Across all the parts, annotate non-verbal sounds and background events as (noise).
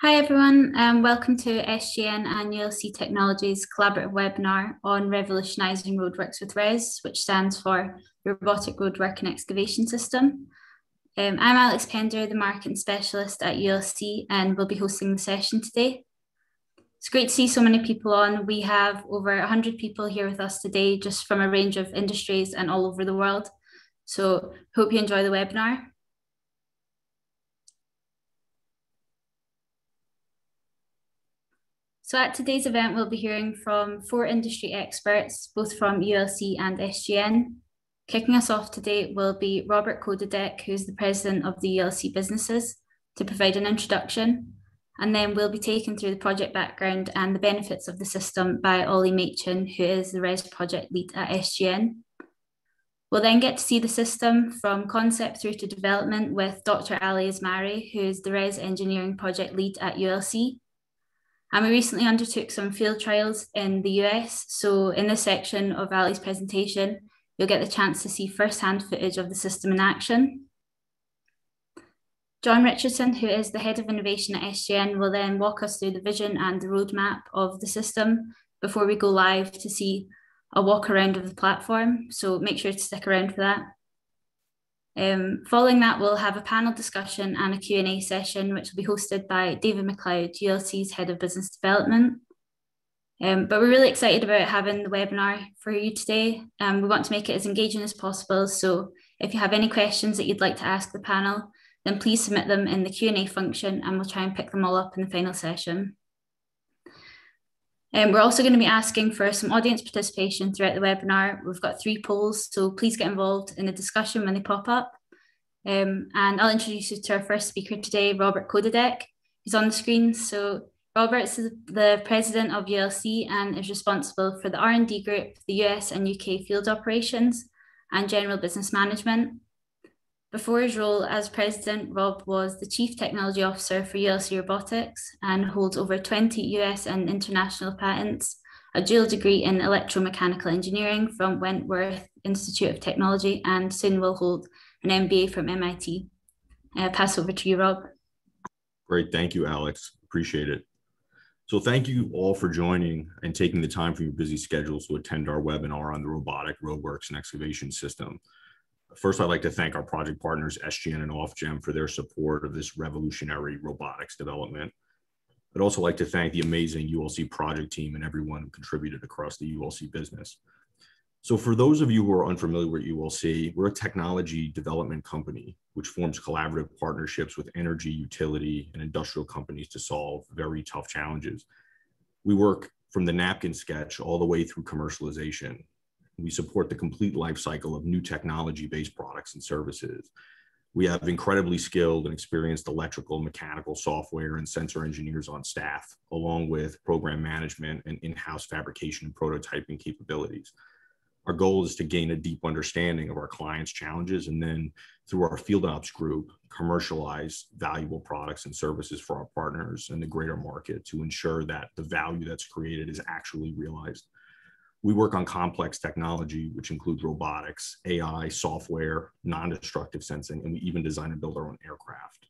Hi everyone, and um, welcome to SGN and ULC Technologies collaborative webinar on revolutionising roadworks with RES, which stands for Robotic Roadwork and Excavation System. Um, I'm Alex Pender, the marketing specialist at ULC, and we'll be hosting the session today. It's great to see so many people on. We have over 100 people here with us today, just from a range of industries and all over the world. So hope you enjoy the webinar. So at today's event, we'll be hearing from four industry experts, both from ULC and SGN. Kicking us off today will be Robert Kodadek, who's the president of the ULC businesses, to provide an introduction. And then we'll be taken through the project background and the benefits of the system by Ollie Machin, who is the RES project lead at SGN. We'll then get to see the system from concept through to development with Dr. Ali Asmari, who is the RES engineering project lead at ULC. And we recently undertook some field trials in the US. So in this section of Ali's presentation, you'll get the chance to see firsthand footage of the system in action. John Richardson, who is the head of innovation at SGN, will then walk us through the vision and the roadmap of the system before we go live to see a walk around of the platform. So make sure to stick around for that. Um, following that, we'll have a panel discussion and a Q&A session, which will be hosted by David McLeod, ULC's Head of Business Development. Um, but we're really excited about having the webinar for you today. Um, we want to make it as engaging as possible. So if you have any questions that you'd like to ask the panel, then please submit them in the Q&A function and we'll try and pick them all up in the final session. Um, we're also going to be asking for some audience participation throughout the webinar. We've got three polls, so please get involved in the discussion when they pop up. Um, and I'll introduce you to our first speaker today, Robert Kodadek. He's on the screen. So Robert is the president of ULC and is responsible for the R&D group, the US and UK field operations, and general business management. Before his role as president, Rob was the chief technology officer for ULC Robotics and holds over 20 US and international patents, a dual degree in electromechanical engineering from Wentworth Institute of Technology, and soon will hold an MBA from MIT. Uh, pass over to you, Rob. Great. Thank you, Alex. Appreciate it. So thank you all for joining and taking the time from your busy schedules to attend our webinar on the robotic roadworks and excavation system. First, I'd like to thank our project partners, SGN and Ofgem, for their support of this revolutionary robotics development. I'd also like to thank the amazing ULC project team and everyone who contributed across the ULC business. So for those of you who are unfamiliar with ULC, we're a technology development company which forms collaborative partnerships with energy, utility, and industrial companies to solve very tough challenges. We work from the napkin sketch all the way through commercialization, we support the complete life cycle of new technology-based products and services. We have incredibly skilled and experienced electrical, mechanical, software, and sensor engineers on staff, along with program management and in-house fabrication and prototyping capabilities. Our goal is to gain a deep understanding of our clients' challenges and then through our field ops group, commercialize valuable products and services for our partners and the greater market to ensure that the value that's created is actually realized. We work on complex technology, which includes robotics, AI, software, non-destructive sensing, and we even design and build our own aircraft.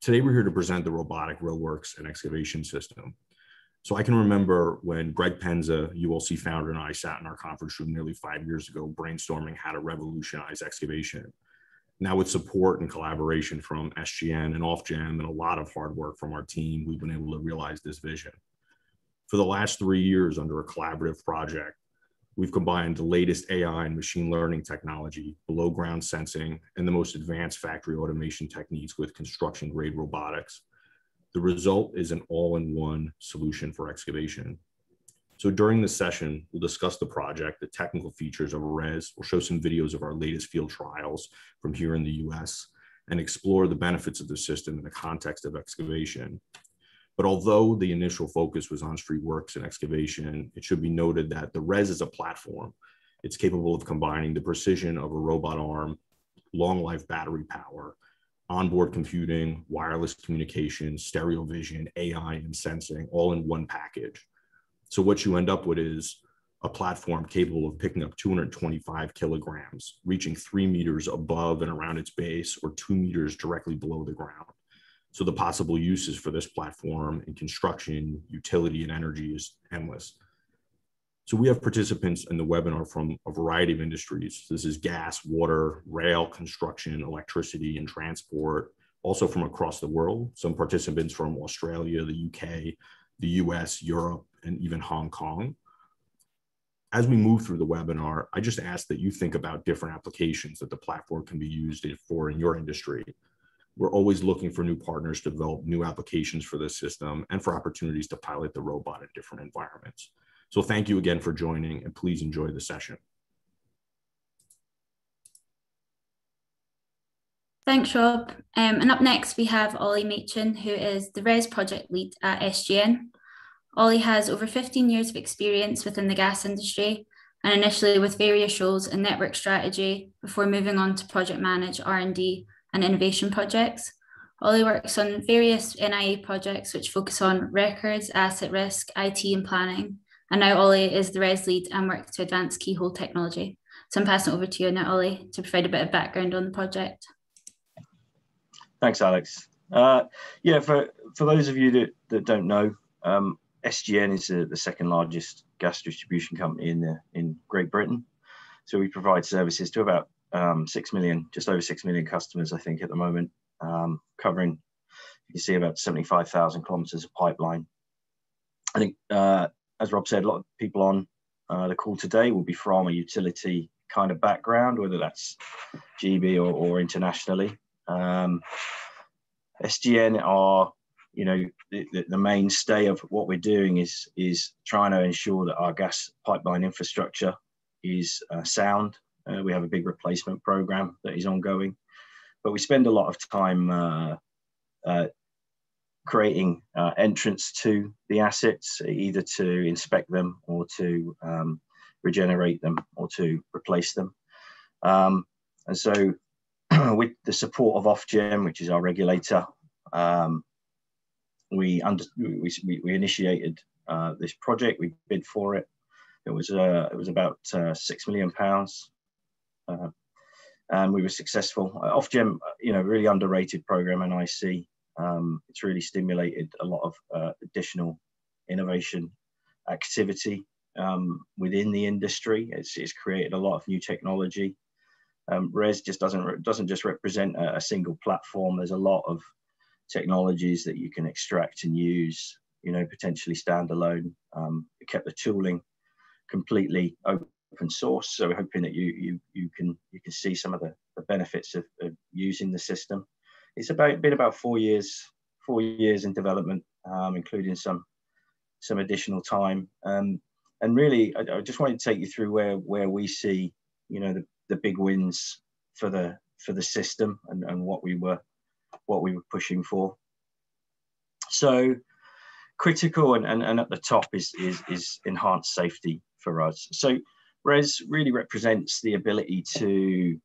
Today, we're here to present the robotic roadworks and excavation system. So I can remember when Greg Penza, ULC founder, and I sat in our conference room nearly five years ago brainstorming how to revolutionize excavation. Now with support and collaboration from SGN and Ofgem and a lot of hard work from our team, we've been able to realize this vision. For the last three years under a collaborative project, we've combined the latest AI and machine learning technology, below ground sensing, and the most advanced factory automation techniques with construction grade robotics. The result is an all-in-one solution for excavation. So during this session, we'll discuss the project, the technical features of RES, we'll show some videos of our latest field trials from here in the US, and explore the benefits of the system in the context of excavation. But although the initial focus was on street works and excavation, it should be noted that the RES is a platform. It's capable of combining the precision of a robot arm, long life battery power, onboard computing, wireless communication, stereo vision, AI, and sensing all in one package. So what you end up with is a platform capable of picking up 225 kilograms, reaching three meters above and around its base, or two meters directly below the ground. So the possible uses for this platform in construction, utility, and energy is endless. So we have participants in the webinar from a variety of industries. This is gas, water, rail, construction, electricity, and transport, also from across the world. Some participants from Australia, the UK, the US, Europe, and even Hong Kong. As we move through the webinar, I just ask that you think about different applications that the platform can be used for in your industry. We're always looking for new partners to develop new applications for this system and for opportunities to pilot the robot in different environments. So thank you again for joining and please enjoy the session. Thanks, Rob. Um, and up next, we have Ollie Machin, who is the RES project lead at SGN. Ollie has over 15 years of experience within the gas industry and initially with various roles in network strategy before moving on to project manage R&D and innovation projects. Ollie works on various NIA projects which focus on records, asset risk, IT and planning, and now Ollie is the res lead and works to advance keyhole technology. So I'm passing over to you now, Ollie, to provide a bit of background on the project. Thanks, Alex. Uh, yeah, for, for those of you that, that don't know, um, SGN is the second largest gas distribution company in the, in Great Britain. So we provide services to about um, six million, just over six million customers, I think, at the moment, um, covering you can see about 75,000 kilometers of pipeline. I think uh, as Rob said, a lot of people on uh, the call today will be from a utility kind of background, whether that's GB or, or internationally. Um, SGN are, you know, the, the, mainstay of what we're doing is is trying to ensure that our gas pipeline infrastructure is uh, sound. Uh, we have a big replacement program that is ongoing, but we spend a lot of time uh, uh creating uh, entrance to the assets, either to inspect them or to um, regenerate them or to replace them. Um, and so, (clears throat) with the support of Ofgem, which is our regulator, um, we, under, we, we, initiated uh, this project. We bid for it. It was uh, it was about six million pounds, uh, and we were successful. Ofgem, you know, really underrated program, and I see um, it's really stimulated a lot of uh, additional innovation activity um, within the industry. It's, it's, created a lot of new technology. Um, Res just doesn't doesn't just represent a, a, single platform. There's a lot of technologies that you can extract and use. You know, potentially standalone. Um, we kept the tooling completely open source, so we're hoping that you you you can you can see some of the, the benefits of, of using the system it's about been about four years, four years in development, um, including some some additional time. Um, and really, I, I, just wanted to take you through where where we see, you know, the, the big wins for the for the system and, and what we were what we were pushing for. So critical and, and, and at the top is, is is enhanced safety for us. So RES really represents the ability to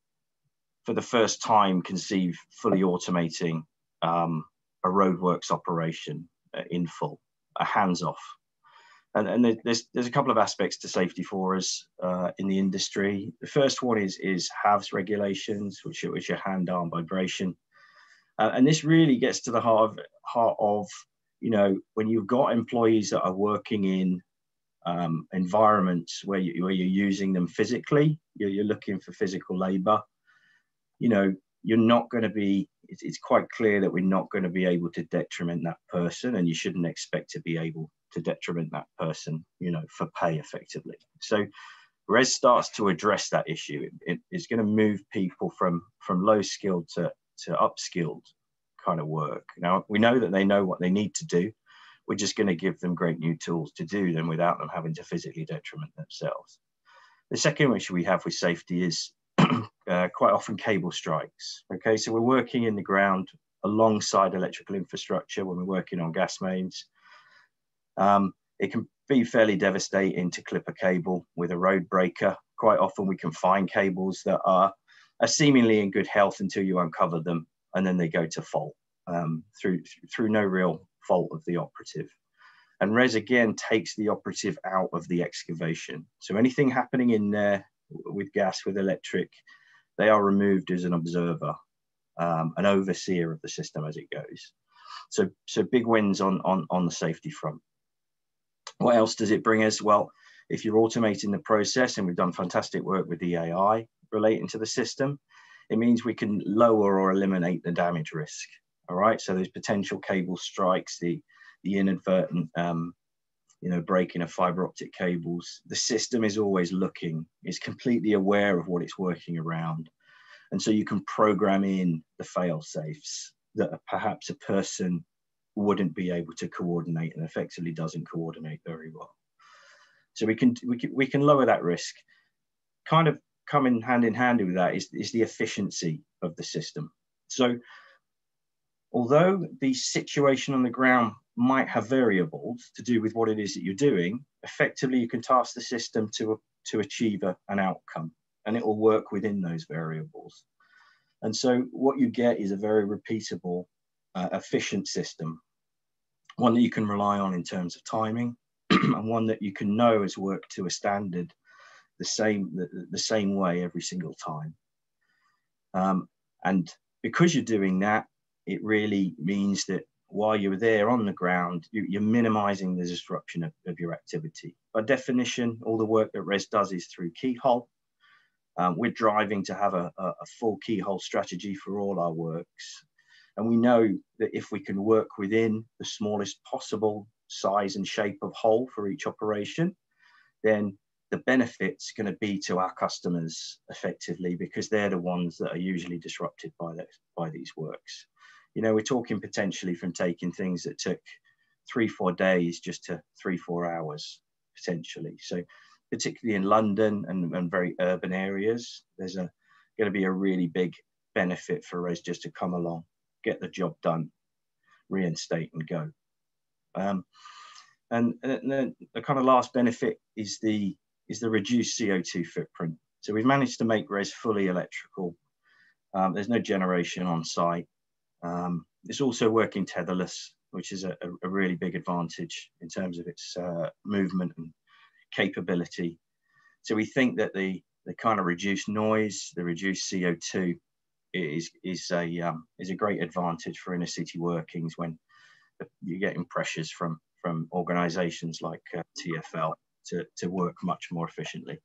for the first time conceive fully automating um, a roadworks operation uh, in full, a hands-off. And, and, there's, there's a couple of aspects to safety for us uh, in the industry. The first one is, is HAVS regulations, which, which are hand-arm vibration. Uh, and this really gets to the heart of, heart of, you know, when you've got employees that are working in um, environments where, you, where you're using them physically, you're, you're looking for physical labor, you know, you're not going to be, it's, it's quite clear that we're not going to be able to detriment that person, and you shouldn't expect to be able to detriment that person, you know, for pay effectively. So, Res starts to address that issue. It, it's going to move people from from low skilled to to upskilled kind of work. Now we know that they know what they need to do. We're just going to give them great new tools to do them without them having to physically detriment themselves. The second issue we have with safety is (clears throat) uh, quite often cable strikes. Okay, so we're working in the ground alongside electrical infrastructure when we're working on gas mains. Um, it can be fairly devastating to clip a cable with a road breaker. Quite often we can find cables that are, are seemingly in good health until you uncover them and then they go to fault um, through, through no real fault of the operative. And RES again takes the operative out of the excavation. So anything happening in there with gas, with electric, they are removed as an observer, um, an overseer of the system as it goes. So, so big wins on, on, on the safety front. What else does it bring us? Well, if you're automating the process, and we've done fantastic work with the AI relating to the system, it means we can lower or eliminate the damage risk. All right, so there's potential cable strikes, the the inadvertent um, you know, breaking of fiber optic cables. The system is always looking, It's completely aware of what it's working around. And so you can program in the fail safes that perhaps a person wouldn't be able to coordinate and effectively doesn't coordinate very well. So we can, we can, we can lower that risk. Kind of coming hand in hand with that is, is the efficiency of the system. So although the situation on the ground might have variables to do with what it is that you're doing, effectively you can task the system to, to achieve a, an outcome and it will work within those variables. And so what you get is a very repeatable, uh, efficient system, one that you can rely on in terms of timing (clears throat) and one that you can know has worked to a standard the same, the, the same way every single time. Um, and because you're doing that, it really means that while you're there on the ground, you, are minimizing the disruption of, of, your activity. By definition, all the work that RES does is through keyhole. Um, we're driving to have a, a, full keyhole strategy for all our works. And we know that if we can work within the smallest possible size and shape of hole for each operation, then the benefit's going to be to our customers effectively because they're the ones that are usually disrupted by, this, by these works you know, we're talking potentially from taking things that took three, four days just to three, four hours potentially. So particularly in London and, and very urban areas, there's a going to be a really big benefit for us just to come along, get the job done, reinstate and go. Um, and, and then the kind of last benefit is the is the reduced CO2 footprint. So we've managed to make RES fully electrical. Um, there's no generation on site. Um, it's also working tetherless, which is a, a, really big advantage in terms of its uh, movement and capability. So we think that the, the kind of reduced noise, the reduced CO2 is, is, a, um, is a great advantage for inner city workings when you're getting pressures from, from organizations like uh, TFL to, to work much more efficiently.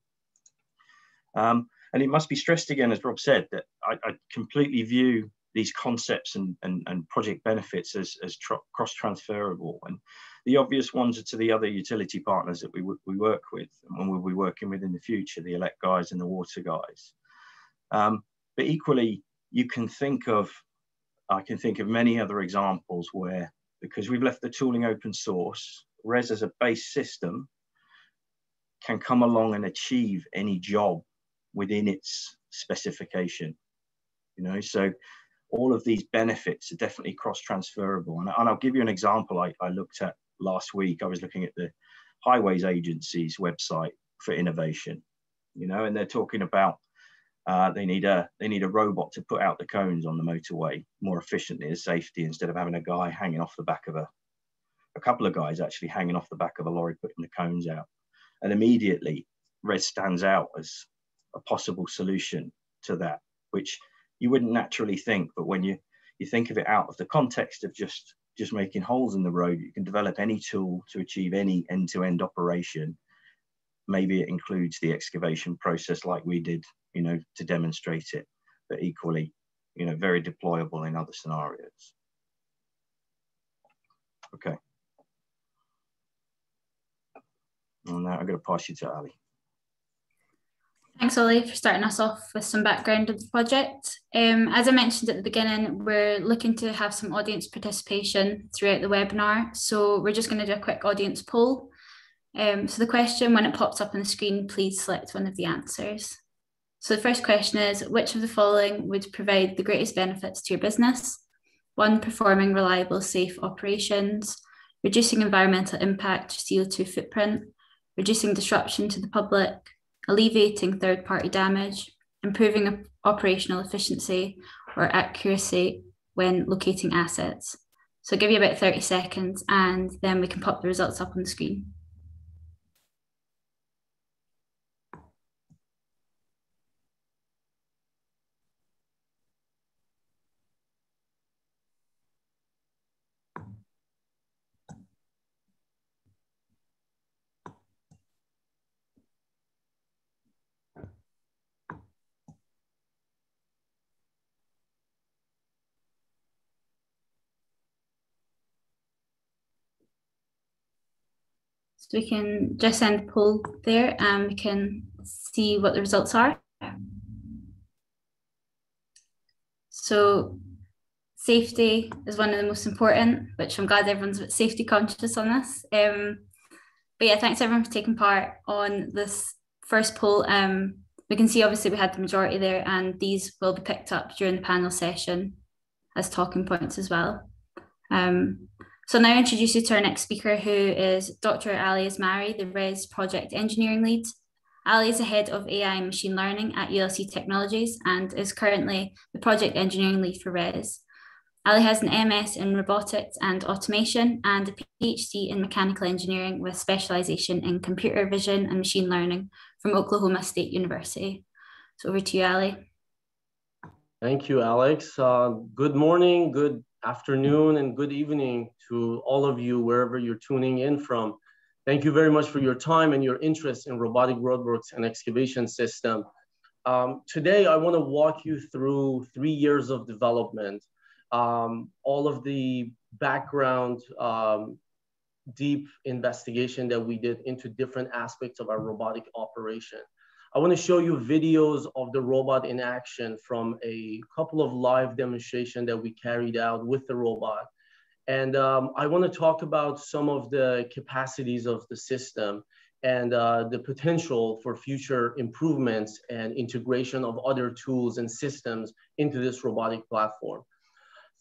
Um, and it must be stressed again, as Rob said, that I, I completely view these concepts and, and, and project benefits as, as cross transferable. And the obvious ones are to the other utility partners that we, we work with and we'll be working with in the future, the elect guys and the water guys. Um, but equally, you can think of, I can think of many other examples where, because we've left the tooling open source, RES as a base system can come along and achieve any job within its specification. You know, so all of these benefits are definitely cross transferable. And, and, I'll give you an example I, I looked at last week. I was looking at the Highways Agency's website for innovation, you know, and they're talking about uh, they need a they need a robot to put out the cones on the motorway more efficiently as safety instead of having a guy hanging off the back of a a couple of guys actually hanging off the back of a lorry putting the cones out. And immediately RES stands out as a possible solution to that, which you wouldn't naturally think, but when you you think of it out of the context of just just making holes in the road, you can develop any tool to achieve any end-to-end operation. Maybe it includes the excavation process like we did, you know, to demonstrate it, but equally, you know, very deployable in other scenarios. Okay. And now I'm going to pass you to Ali. Thanks, Ollie, for starting us off with some background of the project. Um, as I mentioned at the beginning, we're looking to have some audience participation throughout the webinar. So we're just going to do a quick audience poll. Um, so the question, when it pops up on the screen, please select one of the answers. So the first question is, which of the following would provide the greatest benefits to your business? One, performing reliable, safe operations, reducing environmental impact, CO2 footprint, reducing disruption to the public, alleviating third party damage, improving operational efficiency or accuracy when locating assets. So I'll give you about 30 seconds and then we can pop the results up on the screen. So we can just send the poll there and we can see what the results are. So safety is one of the most important, which I'm glad everyone's a bit safety conscious on this. Um, but yeah, thanks everyone for taking part on this first poll. Um, we can see obviously we had the majority there and these will be picked up during the panel session as talking points as well. Um, so now I introduce you to our next speaker who is Dr. Ali Asmari, the RES project engineering lead. Ali is the head of AI and machine learning at ULC Technologies and is currently the project engineering lead for RES. Ali has an MS in robotics and automation and a PhD in mechanical engineering with specialization in computer vision and machine learning from Oklahoma State University. So over to you, Ali. Thank you, Alex. Uh, good morning, good afternoon, and good evening to all of you, wherever you're tuning in from. Thank you very much for your time and your interest in robotic roadworks and excavation system. Um, today, I want to walk you through three years of development um, all of the background um, deep investigation that we did into different aspects of our robotic operation. I want to show you videos of the robot in action from a couple of live demonstration that we carried out with the robot. And um, I want to talk about some of the capacities of the system and uh, the potential for future improvements and integration of other tools and systems into this robotic platform.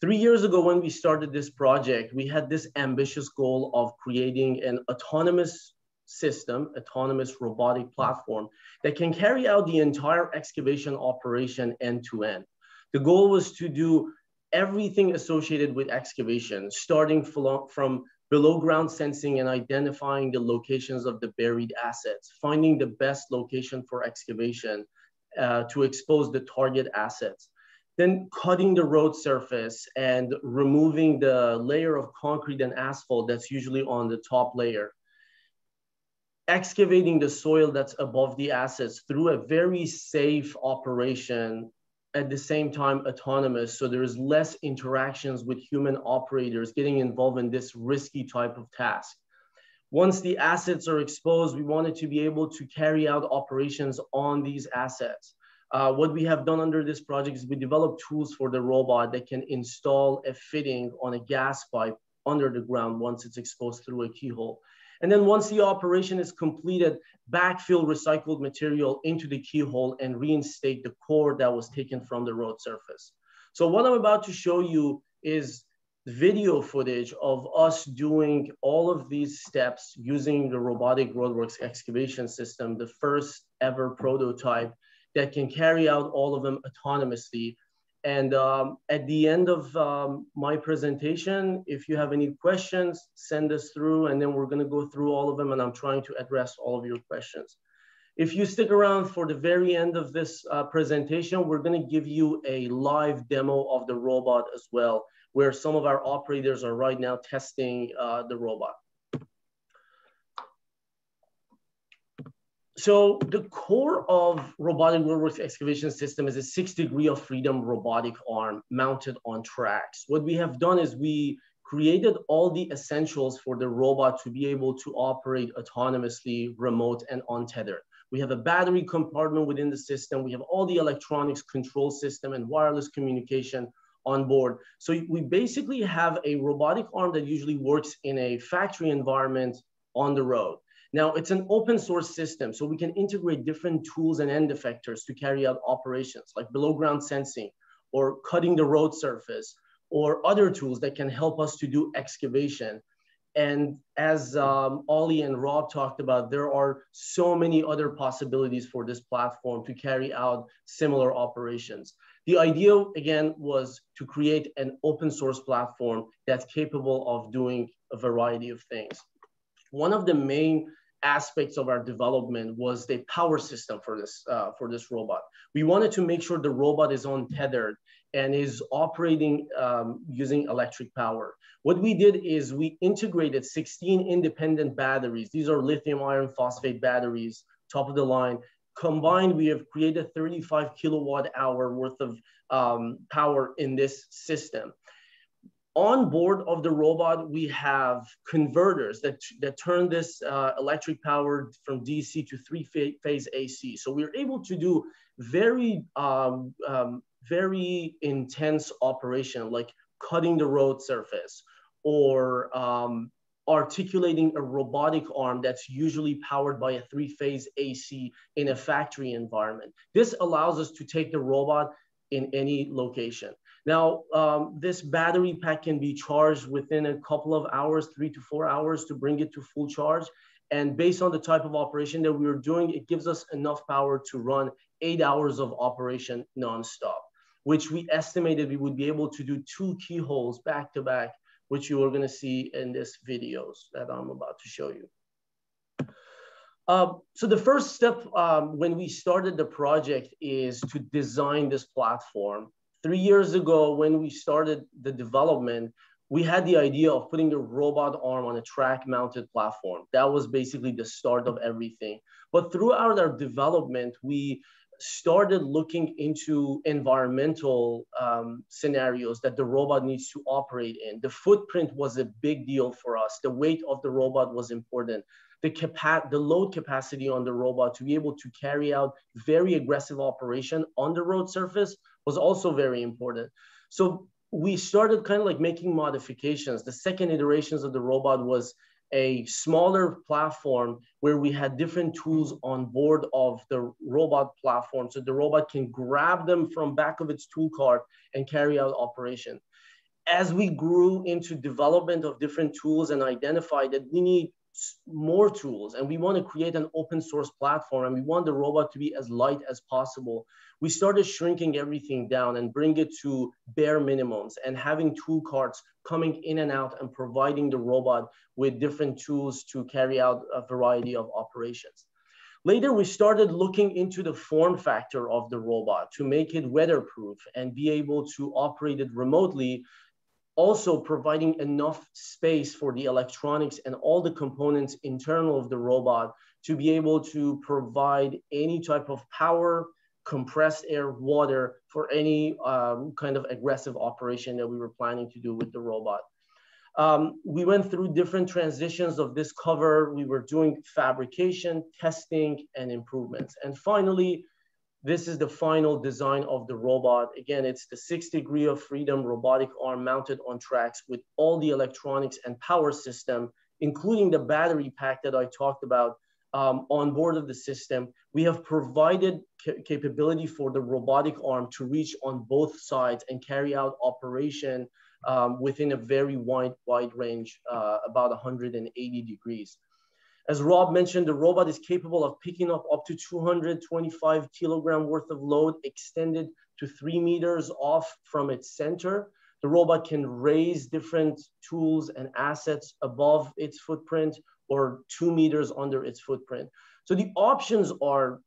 Three years ago, when we started this project, we had this ambitious goal of creating an autonomous system, autonomous robotic platform that can carry out the entire excavation operation end to end. The goal was to do everything associated with excavation, starting from below ground sensing and identifying the locations of the buried assets, finding the best location for excavation uh, to expose the target assets, then cutting the road surface and removing the layer of concrete and asphalt that's usually on the top layer. Excavating the soil that's above the assets through a very safe operation at the same time autonomous. So there's less interactions with human operators getting involved in this risky type of task. Once the assets are exposed we wanted to be able to carry out operations on these assets. Uh, what we have done under this project is we developed tools for the robot that can install a fitting on a gas pipe under the ground once it's exposed through a keyhole. And then once the operation is completed, backfill recycled material into the keyhole and reinstate the core that was taken from the road surface. So what I'm about to show you is video footage of us doing all of these steps using the robotic roadworks excavation system, the first ever prototype that can carry out all of them autonomously. And um, at the end of um, my presentation, if you have any questions, send us through and then we're gonna go through all of them and I'm trying to address all of your questions. If you stick around for the very end of this uh, presentation, we're gonna give you a live demo of the robot as well, where some of our operators are right now testing uh, the robot. So the core of robotic roadworks excavation system is a six degree of freedom robotic arm mounted on tracks. What we have done is we created all the essentials for the robot to be able to operate autonomously, remote and untethered. We have a battery compartment within the system. We have all the electronics control system and wireless communication on board. So we basically have a robotic arm that usually works in a factory environment on the road. Now it's an open source system, so we can integrate different tools and end effectors to carry out operations like below ground sensing or cutting the road surface or other tools that can help us to do excavation. And as um, Ollie and Rob talked about, there are so many other possibilities for this platform to carry out similar operations. The idea, again, was to create an open source platform that's capable of doing a variety of things one of the main aspects of our development was the power system for this uh, for this robot. We wanted to make sure the robot is untethered and is operating um, using electric power. What we did is we integrated 16 independent batteries. These are lithium iron phosphate batteries, top of the line. Combined, we have created 35 kilowatt hour worth of um, power in this system on board of the robot, we have converters that, that turn this uh, electric power from DC to three phase AC. So we're able to do very, um, um, very intense operation, like cutting the road surface or um, articulating a robotic arm that's usually powered by a three phase AC in a factory environment. This allows us to take the robot in any location. Now, um, this battery pack can be charged within a couple of hours, three to four hours to bring it to full charge. And based on the type of operation that we are doing, it gives us enough power to run eight hours of operation nonstop, which we estimated we would be able to do two keyholes back to back, which you are gonna see in this videos that I'm about to show you. Uh, so the first step um, when we started the project is to design this platform Three years ago, when we started the development, we had the idea of putting the robot arm on a track mounted platform. That was basically the start of everything. But throughout our development, we started looking into environmental um, scenarios that the robot needs to operate in. The footprint was a big deal for us. The weight of the robot was important. The, capa- the load capacity on the robot to be able to carry out very aggressive operation on the road surface was also very important. So we started kind of like making modifications. The second iterations of the robot was a smaller platform where we had different tools on board of the robot platform. So the robot can grab them from back of its tool cart and carry out operation. As we grew into development of different tools and identified that we need more tools and we want to create an open source platform and we want the robot to be as light as possible. We started shrinking everything down and bring it to bare minimums and having tool carts coming in and out and providing the robot with different tools to carry out a variety of operations. Later, we started looking into the form factor of the robot to make it weatherproof and be able to operate it remotely also providing enough space for the electronics and all the components internal of the robot to be able to provide any type of power, compressed air, water for any um, kind of aggressive operation that we were planning to do with the robot. Um, we went through different transitions of this cover. We were doing fabrication, testing, and improvements. And finally, this is the final design of the robot. Again, it's the six degree of freedom robotic arm mounted on tracks with all the electronics and power system, including the battery pack that I talked about um, on board of the system. We have provided ca capability for the robotic arm to reach on both sides and carry out operation um, within a very wide, wide range, uh, about 180 degrees. As Rob mentioned, the robot is capable of picking up up to 225 kilogram worth of load extended to three meters off from its center. The robot can raise different tools and assets above its footprint or two meters under its footprint. So the options are,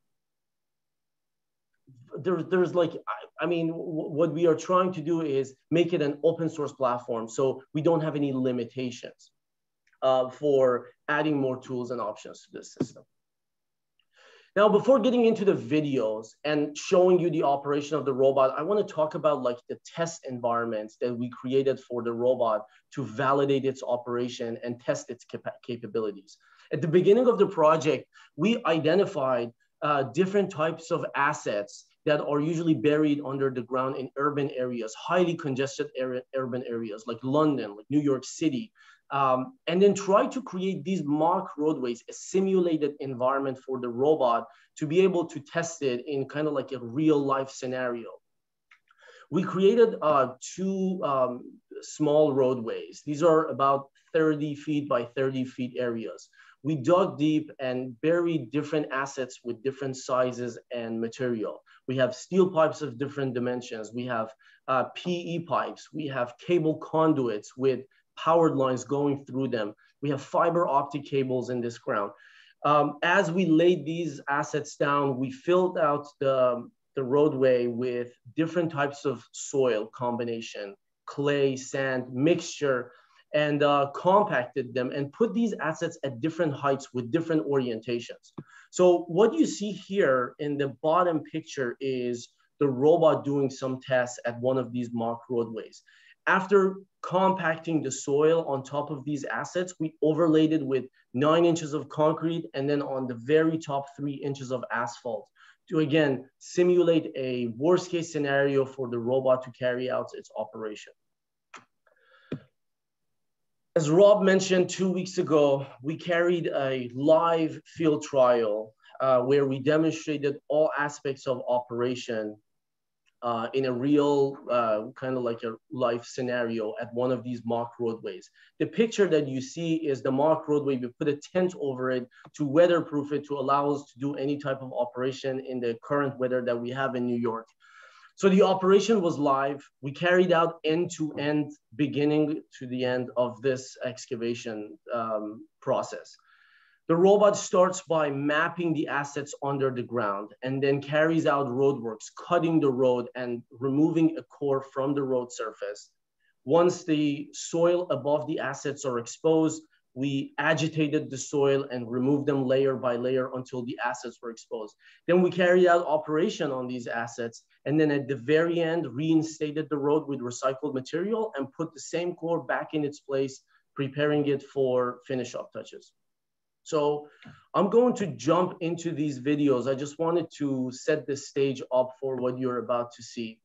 there, there's like, I, I mean, what we are trying to do is make it an open source platform so we don't have any limitations uh, for adding more tools and options to this system. Now, before getting into the videos and showing you the operation of the robot, I want to talk about like the test environments that we created for the robot to validate its operation and test its cap capabilities. At the beginning of the project, we identified uh, different types of assets that are usually buried under the ground in urban areas, highly congested area, urban areas like London, like New York City, um, and then try to create these mock roadways, a simulated environment for the robot to be able to test it in kind of like a real life scenario. We created uh, two um, small roadways. These are about 30 feet by 30 feet areas. We dug deep and buried different assets with different sizes and material. We have steel pipes of different dimensions. We have uh, PE pipes. We have cable conduits with powered lines going through them. We have fiber optic cables in this ground. Um, as we laid these assets down, we filled out the, the roadway with different types of soil combination, clay, sand, mixture, and uh, compacted them and put these assets at different heights with different orientations. So what you see here in the bottom picture is the robot doing some tests at one of these mock roadways. After compacting the soil on top of these assets, we overlaid it with nine inches of concrete and then on the very top three inches of asphalt to again simulate a worst case scenario for the robot to carry out its operation. As Rob mentioned two weeks ago, we carried a live field trial uh, where we demonstrated all aspects of operation uh, in a real uh, kind of like a life scenario at one of these mock roadways. The picture that you see is the mock roadway. We put a tent over it to weatherproof it to allow us to do any type of operation in the current weather that we have in New York. So the operation was live. We carried out end to end, beginning to the end of this excavation um, process. The robot starts by mapping the assets under the ground and then carries out roadworks, cutting the road and removing a core from the road surface. Once the soil above the assets are exposed, we agitated the soil and removed them layer by layer until the assets were exposed. Then we carried out operation on these assets. And then at the very end, reinstated the road with recycled material and put the same core back in its place, preparing it for finish up touches. So I'm going to jump into these videos. I just wanted to set the stage up for what you're about to see.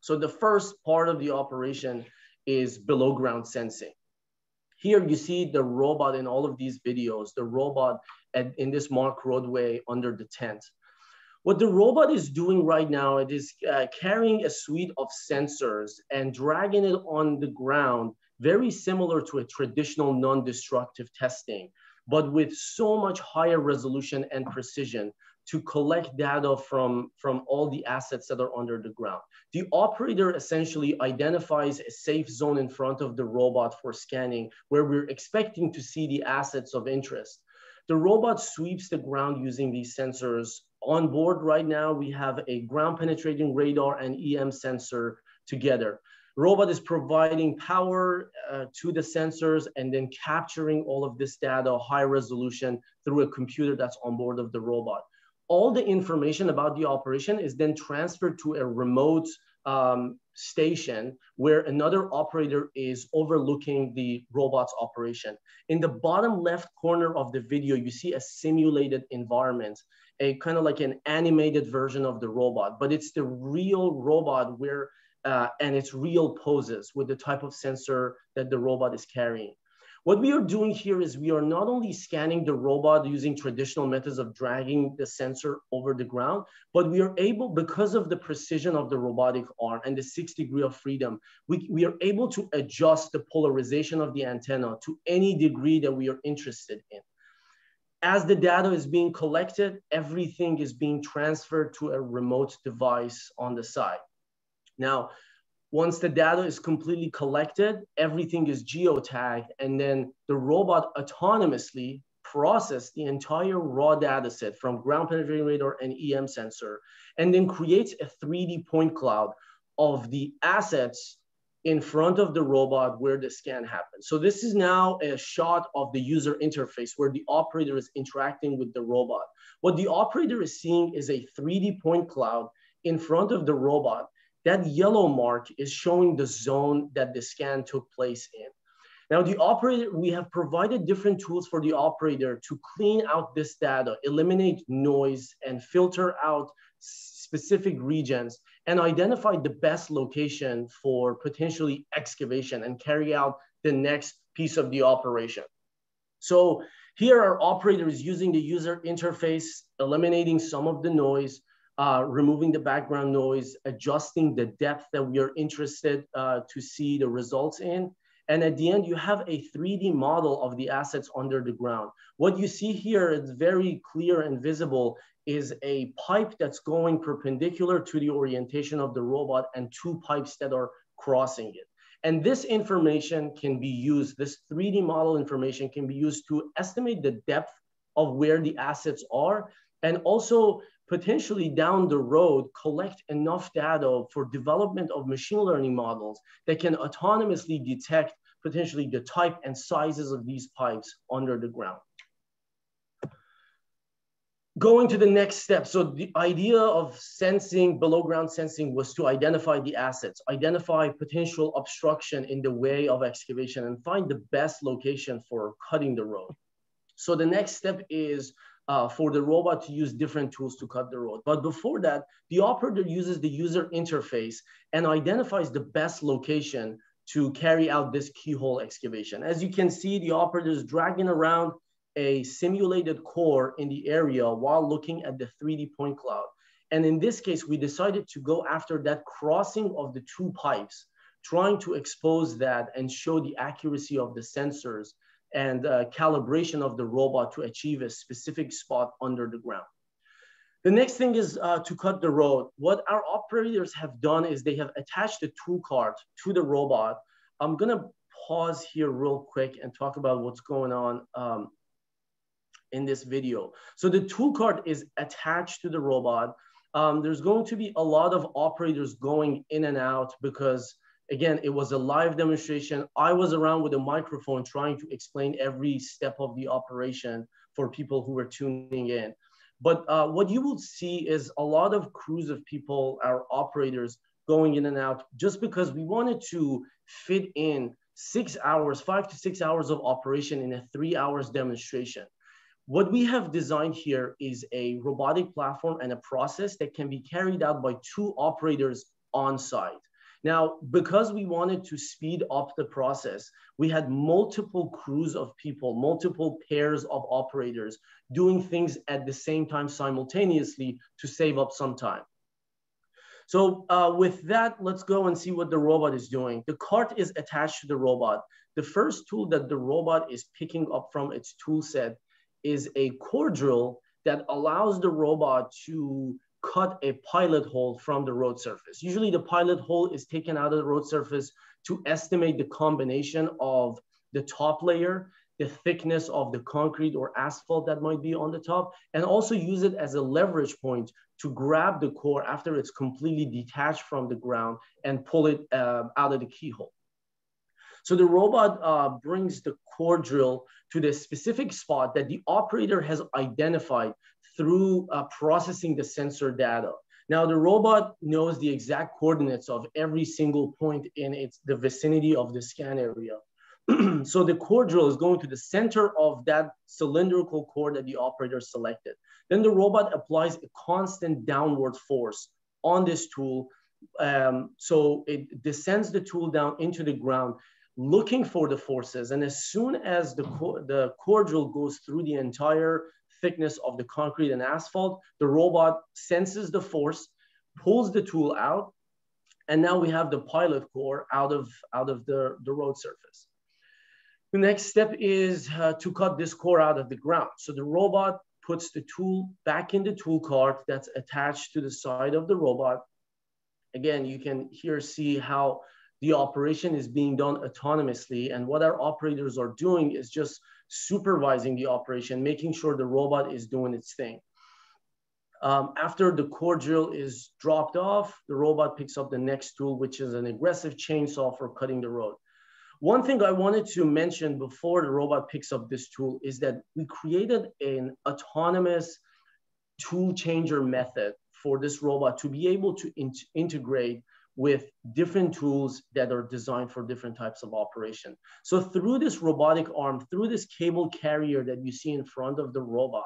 So the first part of the operation is below ground sensing. Here you see the robot in all of these videos, the robot at, in this mock roadway under the tent. What the robot is doing right now, it is uh, carrying a suite of sensors and dragging it on the ground, very similar to a traditional non-destructive testing but with so much higher resolution and precision to collect data from, from all the assets that are under the ground. The operator essentially identifies a safe zone in front of the robot for scanning where we're expecting to see the assets of interest. The robot sweeps the ground using these sensors. On board right now, we have a ground penetrating radar and EM sensor together robot is providing power uh, to the sensors and then capturing all of this data high resolution through a computer that's on board of the robot. All the information about the operation is then transferred to a remote um, station where another operator is overlooking the robot's operation. In the bottom left corner of the video, you see a simulated environment, a kind of like an animated version of the robot, but it's the real robot where uh, and its real poses with the type of sensor that the robot is carrying. What we are doing here is we are not only scanning the robot using traditional methods of dragging the sensor over the ground, but we are able, because of the precision of the robotic arm and the six degree of freedom, we, we are able to adjust the polarization of the antenna to any degree that we are interested in. As the data is being collected, everything is being transferred to a remote device on the side. Now, once the data is completely collected, everything is geotagged, and then the robot autonomously process the entire raw data set from ground penetrating radar and EM sensor, and then creates a 3D point cloud of the assets in front of the robot where the scan happens. So this is now a shot of the user interface where the operator is interacting with the robot. What the operator is seeing is a 3D point cloud in front of the robot that yellow mark is showing the zone that the scan took place in. Now the operator, we have provided different tools for the operator to clean out this data, eliminate noise and filter out specific regions and identify the best location for potentially excavation and carry out the next piece of the operation. So here our operator is using the user interface, eliminating some of the noise, uh, removing the background noise, adjusting the depth that we are interested uh, to see the results in. And at the end, you have a 3D model of the assets under the ground. What you see here, it's very clear and visible, is a pipe that's going perpendicular to the orientation of the robot and two pipes that are crossing it. And this information can be used, this 3D model information can be used to estimate the depth of where the assets are and also potentially down the road collect enough data for development of machine learning models that can autonomously detect potentially the type and sizes of these pipes under the ground. going to the next step. So the idea of sensing, below ground sensing was to identify the assets, identify potential obstruction in the way of excavation and find the best location for cutting the road. So the next step is uh, for the robot to use different tools to cut the road. But before that, the operator uses the user interface and identifies the best location to carry out this keyhole excavation. As you can see, the operator is dragging around a simulated core in the area while looking at the 3D point cloud. And in this case, we decided to go after that crossing of the two pipes, trying to expose that and show the accuracy of the sensors and uh, calibration of the robot to achieve a specific spot under the ground. The next thing is uh, to cut the road. What our operators have done is they have attached the tool cart to the robot. I'm gonna pause here real quick and talk about what's going on um, in this video. So the tool cart is attached to the robot. Um, there's going to be a lot of operators going in and out because again, it was a live demonstration. I was around with a microphone trying to explain every step of the operation for people who were tuning in. But uh, what you will see is a lot of crews of people, our operators going in and out, just because we wanted to fit in six hours, five to six hours of operation in a three hours demonstration. What we have designed here is a robotic platform and a process that can be carried out by two operators on site. Now, because we wanted to speed up the process, we had multiple crews of people, multiple pairs of operators doing things at the same time simultaneously to save up some time. So uh, with that, let's go and see what the robot is doing. The cart is attached to the robot. The first tool that the robot is picking up from its tool set is a core drill that allows the robot to cut a pilot hole from the road surface. Usually the pilot hole is taken out of the road surface to estimate the combination of the top layer, the thickness of the concrete or asphalt that might be on the top, and also use it as a leverage point to grab the core after it's completely detached from the ground and pull it uh, out of the keyhole. So the robot uh, brings the core drill to the specific spot that the operator has identified through uh, processing the sensor data. Now the robot knows the exact coordinates of every single point in its the vicinity of the scan area. (clears throat) so the core drill is going to the center of that cylindrical core that the operator selected. Then the robot applies a constant downward force on this tool. Um, so it descends the tool down into the ground looking for the forces. And as soon as the, co the core drill goes through the entire thickness of the concrete and asphalt, the robot senses the force, pulls the tool out, and now we have the pilot core out of, out of the, the road surface. The next step is uh, to cut this core out of the ground. So the robot puts the tool back in the tool cart that's attached to the side of the robot. Again, you can here see how the operation is being done autonomously. And what our operators are doing is just supervising the operation, making sure the robot is doing its thing. Um, after the core drill is dropped off, the robot picks up the next tool, which is an aggressive chainsaw for cutting the road. One thing I wanted to mention before the robot picks up this tool is that we created an autonomous tool changer method for this robot to be able to in integrate with different tools that are designed for different types of operation. So through this robotic arm, through this cable carrier that you see in front of the robot,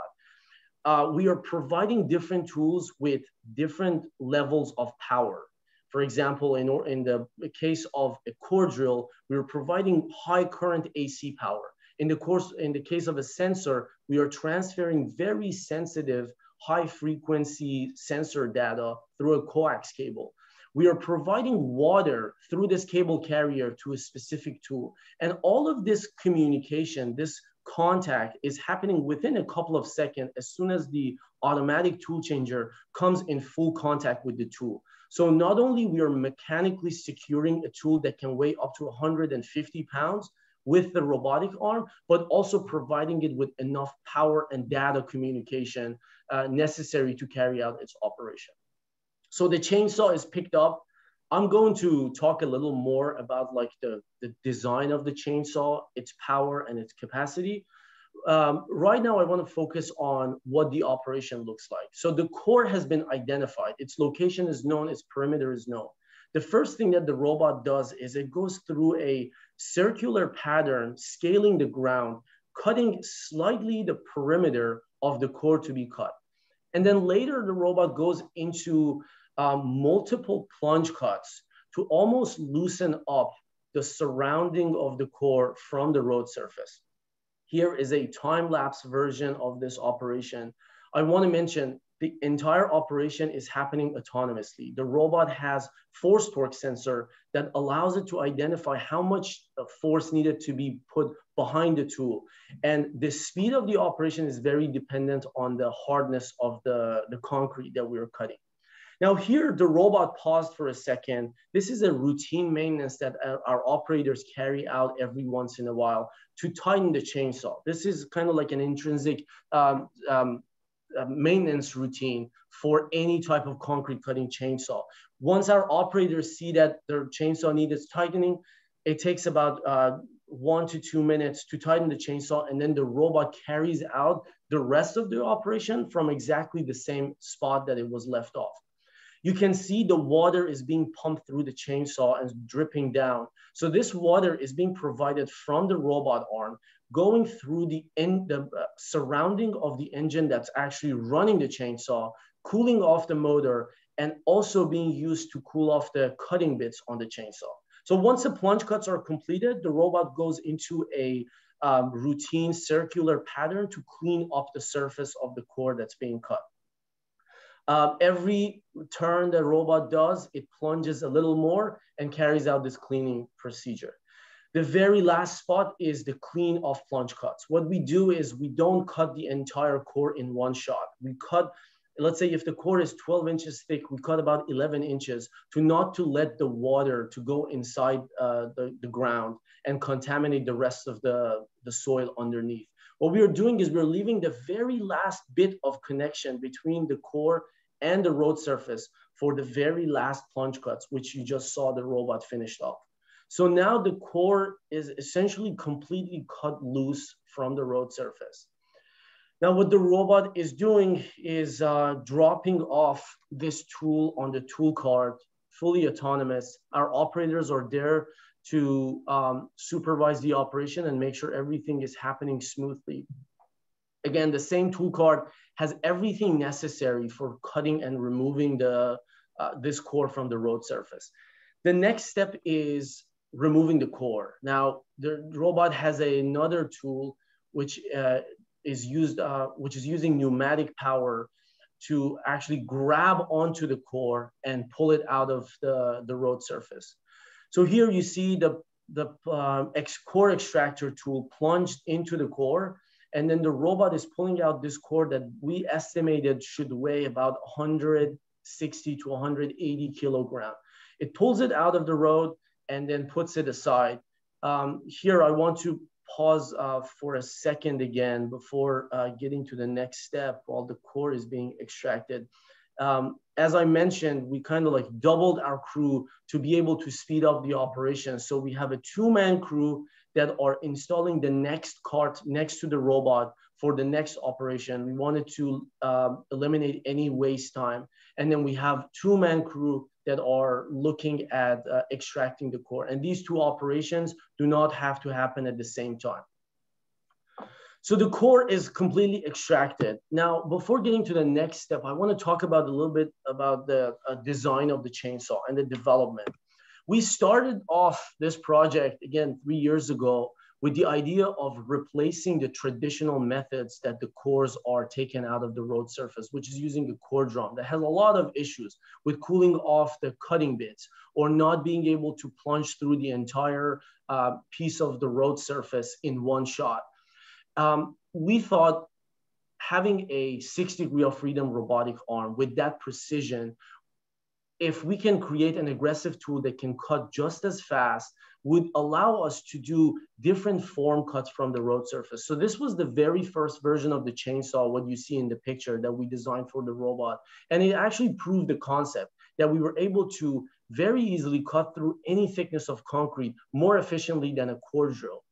uh, we are providing different tools with different levels of power. For example, in, or, in the case of a core drill, we are providing high current AC power. In the, course, in the case of a sensor, we are transferring very sensitive high frequency sensor data through a coax cable we are providing water through this cable carrier to a specific tool. And all of this communication, this contact is happening within a couple of seconds as soon as the automatic tool changer comes in full contact with the tool. So not only we are mechanically securing a tool that can weigh up to 150 pounds with the robotic arm, but also providing it with enough power and data communication uh, necessary to carry out its operation. So the chainsaw is picked up. I'm going to talk a little more about like the, the design of the chainsaw, its power and its capacity. um, right now I want to focus on what the operation looks like. So the core has been identified. Its location is known, its perimeter is known. The first thing that the robot does is it goes through a circular pattern, scaling the ground, cutting slightly the perimeter of the core to be cut. And then later the robot goes into um, multiple plunge cuts to almost loosen up the surrounding of the core from the road surface. Here is a time-lapse version of this operation. I wanna mention the entire operation is happening autonomously. The robot has force torque sensor that allows it to identify how much force needed to be put behind the tool. And the speed of the operation is very dependent on the hardness of the, the concrete that we're cutting. Now here, the robot paused for a second. This is a routine maintenance that our operators carry out every once in a while to tighten the chainsaw. This is kind of like an intrinsic um, um, uh, maintenance routine for any type of concrete cutting chainsaw. Once our operators see that their chainsaw needs tightening, it takes about uh, one to two minutes to tighten the chainsaw and then the robot carries out the rest of the operation from exactly the same spot that it was left off. You can see the water is being pumped through the chainsaw and dripping down. So this water is being provided from the robot arm, going through the, in, the uh, surrounding of the engine that's actually running the chainsaw, cooling off the motor, and also being used to cool off the cutting bits on the chainsaw. So once the plunge cuts are completed, the robot goes into a um, routine circular pattern to clean up the surface of the core that's being cut. Uh, every turn the robot does, it plunges a little more and carries out this cleaning procedure. The very last spot is the clean off plunge cuts. What we do is we don't cut the entire core in one shot. We cut, let's say if the core is 12 inches thick, we cut about 11 inches to not to let the water to go inside uh, the, the ground and contaminate the rest of the, the soil underneath. What we are doing is we're leaving the very last bit of connection between the core and the road surface for the very last plunge cuts, which you just saw the robot finished off. So now the core is essentially completely cut loose from the road surface. Now what the robot is doing is uh, dropping off this tool on the tool cart, fully autonomous. Our operators are there to um, supervise the operation and make sure everything is happening smoothly. Again, the same tool cart has everything necessary for cutting and removing the, uh, this core from the road surface. The next step is removing the core. Now, the robot has another tool which uh, is used, uh, which is using pneumatic power to actually grab onto the core and pull it out of the, the road surface. So here you see the, the um, core extractor tool plunged into the core, and then the robot is pulling out this core that we estimated should weigh about 160 to 180 kilogram. It pulls it out of the road and then puts it aside. Um, here, I want to pause uh, for a second again before uh, getting to the next step while the core is being extracted. Um, as I mentioned, we kind of like doubled our crew to be able to speed up the operation. So we have a two-man crew that are installing the next cart next to the robot for the next operation. We wanted to um, eliminate any waste time. And then we have two-man crew that are looking at uh, extracting the core. And these two operations do not have to happen at the same time. So the core is completely extracted. Now, before getting to the next step, I want to talk about a little bit about the uh, design of the chainsaw and the development. We started off this project again three years ago with the idea of replacing the traditional methods that the cores are taken out of the road surface, which is using a core drum that has a lot of issues with cooling off the cutting bits or not being able to plunge through the entire uh, piece of the road surface in one shot. Um, we thought having a six degree of freedom robotic arm with that precision if we can create an aggressive tool that can cut just as fast, would allow us to do different form cuts from the road surface. So this was the very first version of the chainsaw, what you see in the picture that we designed for the robot. And it actually proved the concept that we were able to very easily cut through any thickness of concrete more efficiently than a core drill.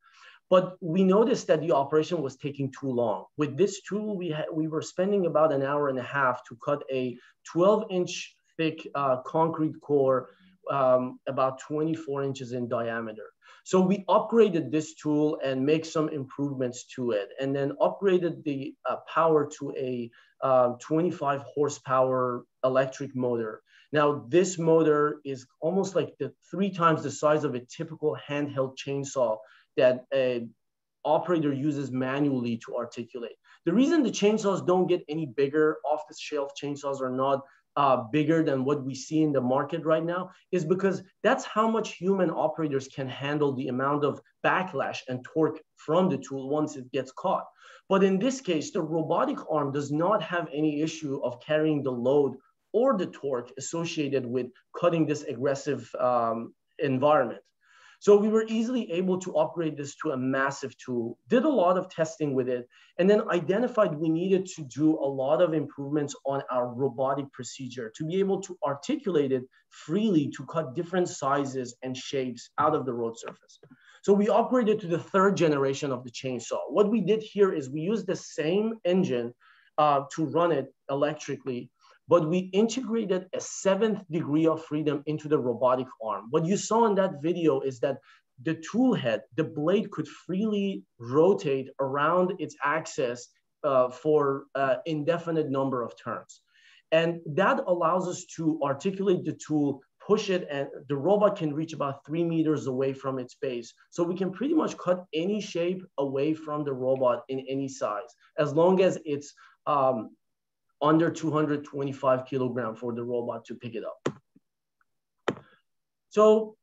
But we noticed that the operation was taking too long. With this tool, we, we were spending about an hour and a half to cut a 12 inch thick uh, concrete core, um, about 24 inches in diameter. So we upgraded this tool and make some improvements to it, and then upgraded the uh, power to a uh, 25 horsepower electric motor. Now, this motor is almost like the three times the size of a typical handheld chainsaw that a operator uses manually to articulate. The reason the chainsaws don't get any bigger, off the shelf chainsaws are not uh, bigger than what we see in the market right now is because that's how much human operators can handle the amount of backlash and torque from the tool once it gets caught. But in this case, the robotic arm does not have any issue of carrying the load or the torque associated with cutting this aggressive um, environment. So we were easily able to upgrade this to a massive tool, did a lot of testing with it, and then identified we needed to do a lot of improvements on our robotic procedure to be able to articulate it freely to cut different sizes and shapes out of the road surface. So we upgraded to the third generation of the chainsaw. What we did here is we used the same engine uh, to run it electrically, but we integrated a seventh degree of freedom into the robotic arm. What you saw in that video is that the tool head, the blade could freely rotate around its axis uh, for uh, indefinite number of turns. And that allows us to articulate the tool, push it, and the robot can reach about three meters away from its base. So we can pretty much cut any shape away from the robot in any size, as long as it's um, under 225 kilogram for the robot to pick it up. So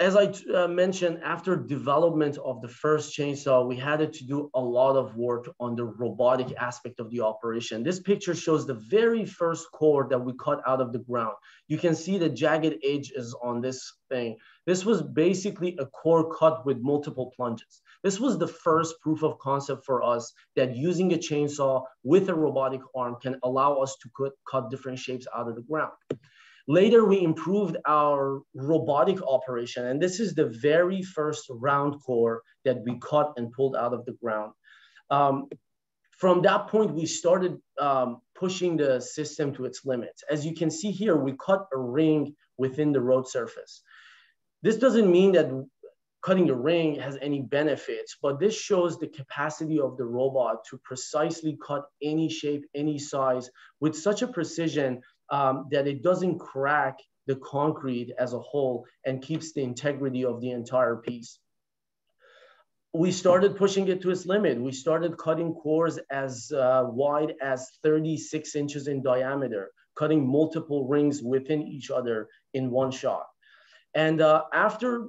as I uh, mentioned, after development of the first chainsaw, we had to do a lot of work on the robotic aspect of the operation. This picture shows the very first core that we cut out of the ground. You can see the jagged edge is on this thing. This was basically a core cut with multiple plunges. This was the first proof of concept for us that using a chainsaw with a robotic arm can allow us to cut, cut different shapes out of the ground. Later, we improved our robotic operation, and this is the very first round core that we cut and pulled out of the ground. Um, from that point, we started um, pushing the system to its limits. As you can see here, we cut a ring within the road surface. This doesn't mean that cutting the ring has any benefits, but this shows the capacity of the robot to precisely cut any shape, any size with such a precision um, that it doesn't crack the concrete as a whole and keeps the integrity of the entire piece. We started pushing it to its limit. We started cutting cores as uh, wide as 36 inches in diameter, cutting multiple rings within each other in one shot. And uh, after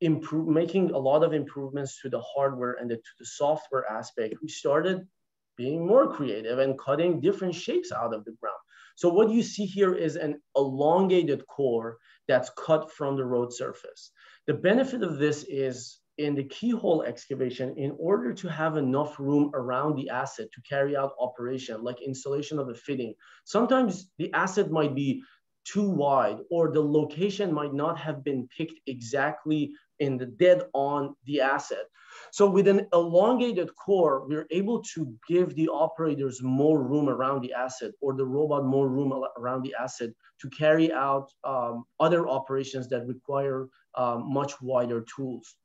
improve, making a lot of improvements to the hardware and the, to the software aspect, we started being more creative and cutting different shapes out of the ground. So what you see here is an elongated core that's cut from the road surface. The benefit of this is in the keyhole excavation, in order to have enough room around the asset to carry out operation, like installation of a fitting, sometimes the asset might be too wide or the location might not have been picked exactly in the dead on the asset. So with an elongated core, we're able to give the operators more room around the asset or the robot more room around the asset to carry out um, other operations that require um, much wider tools.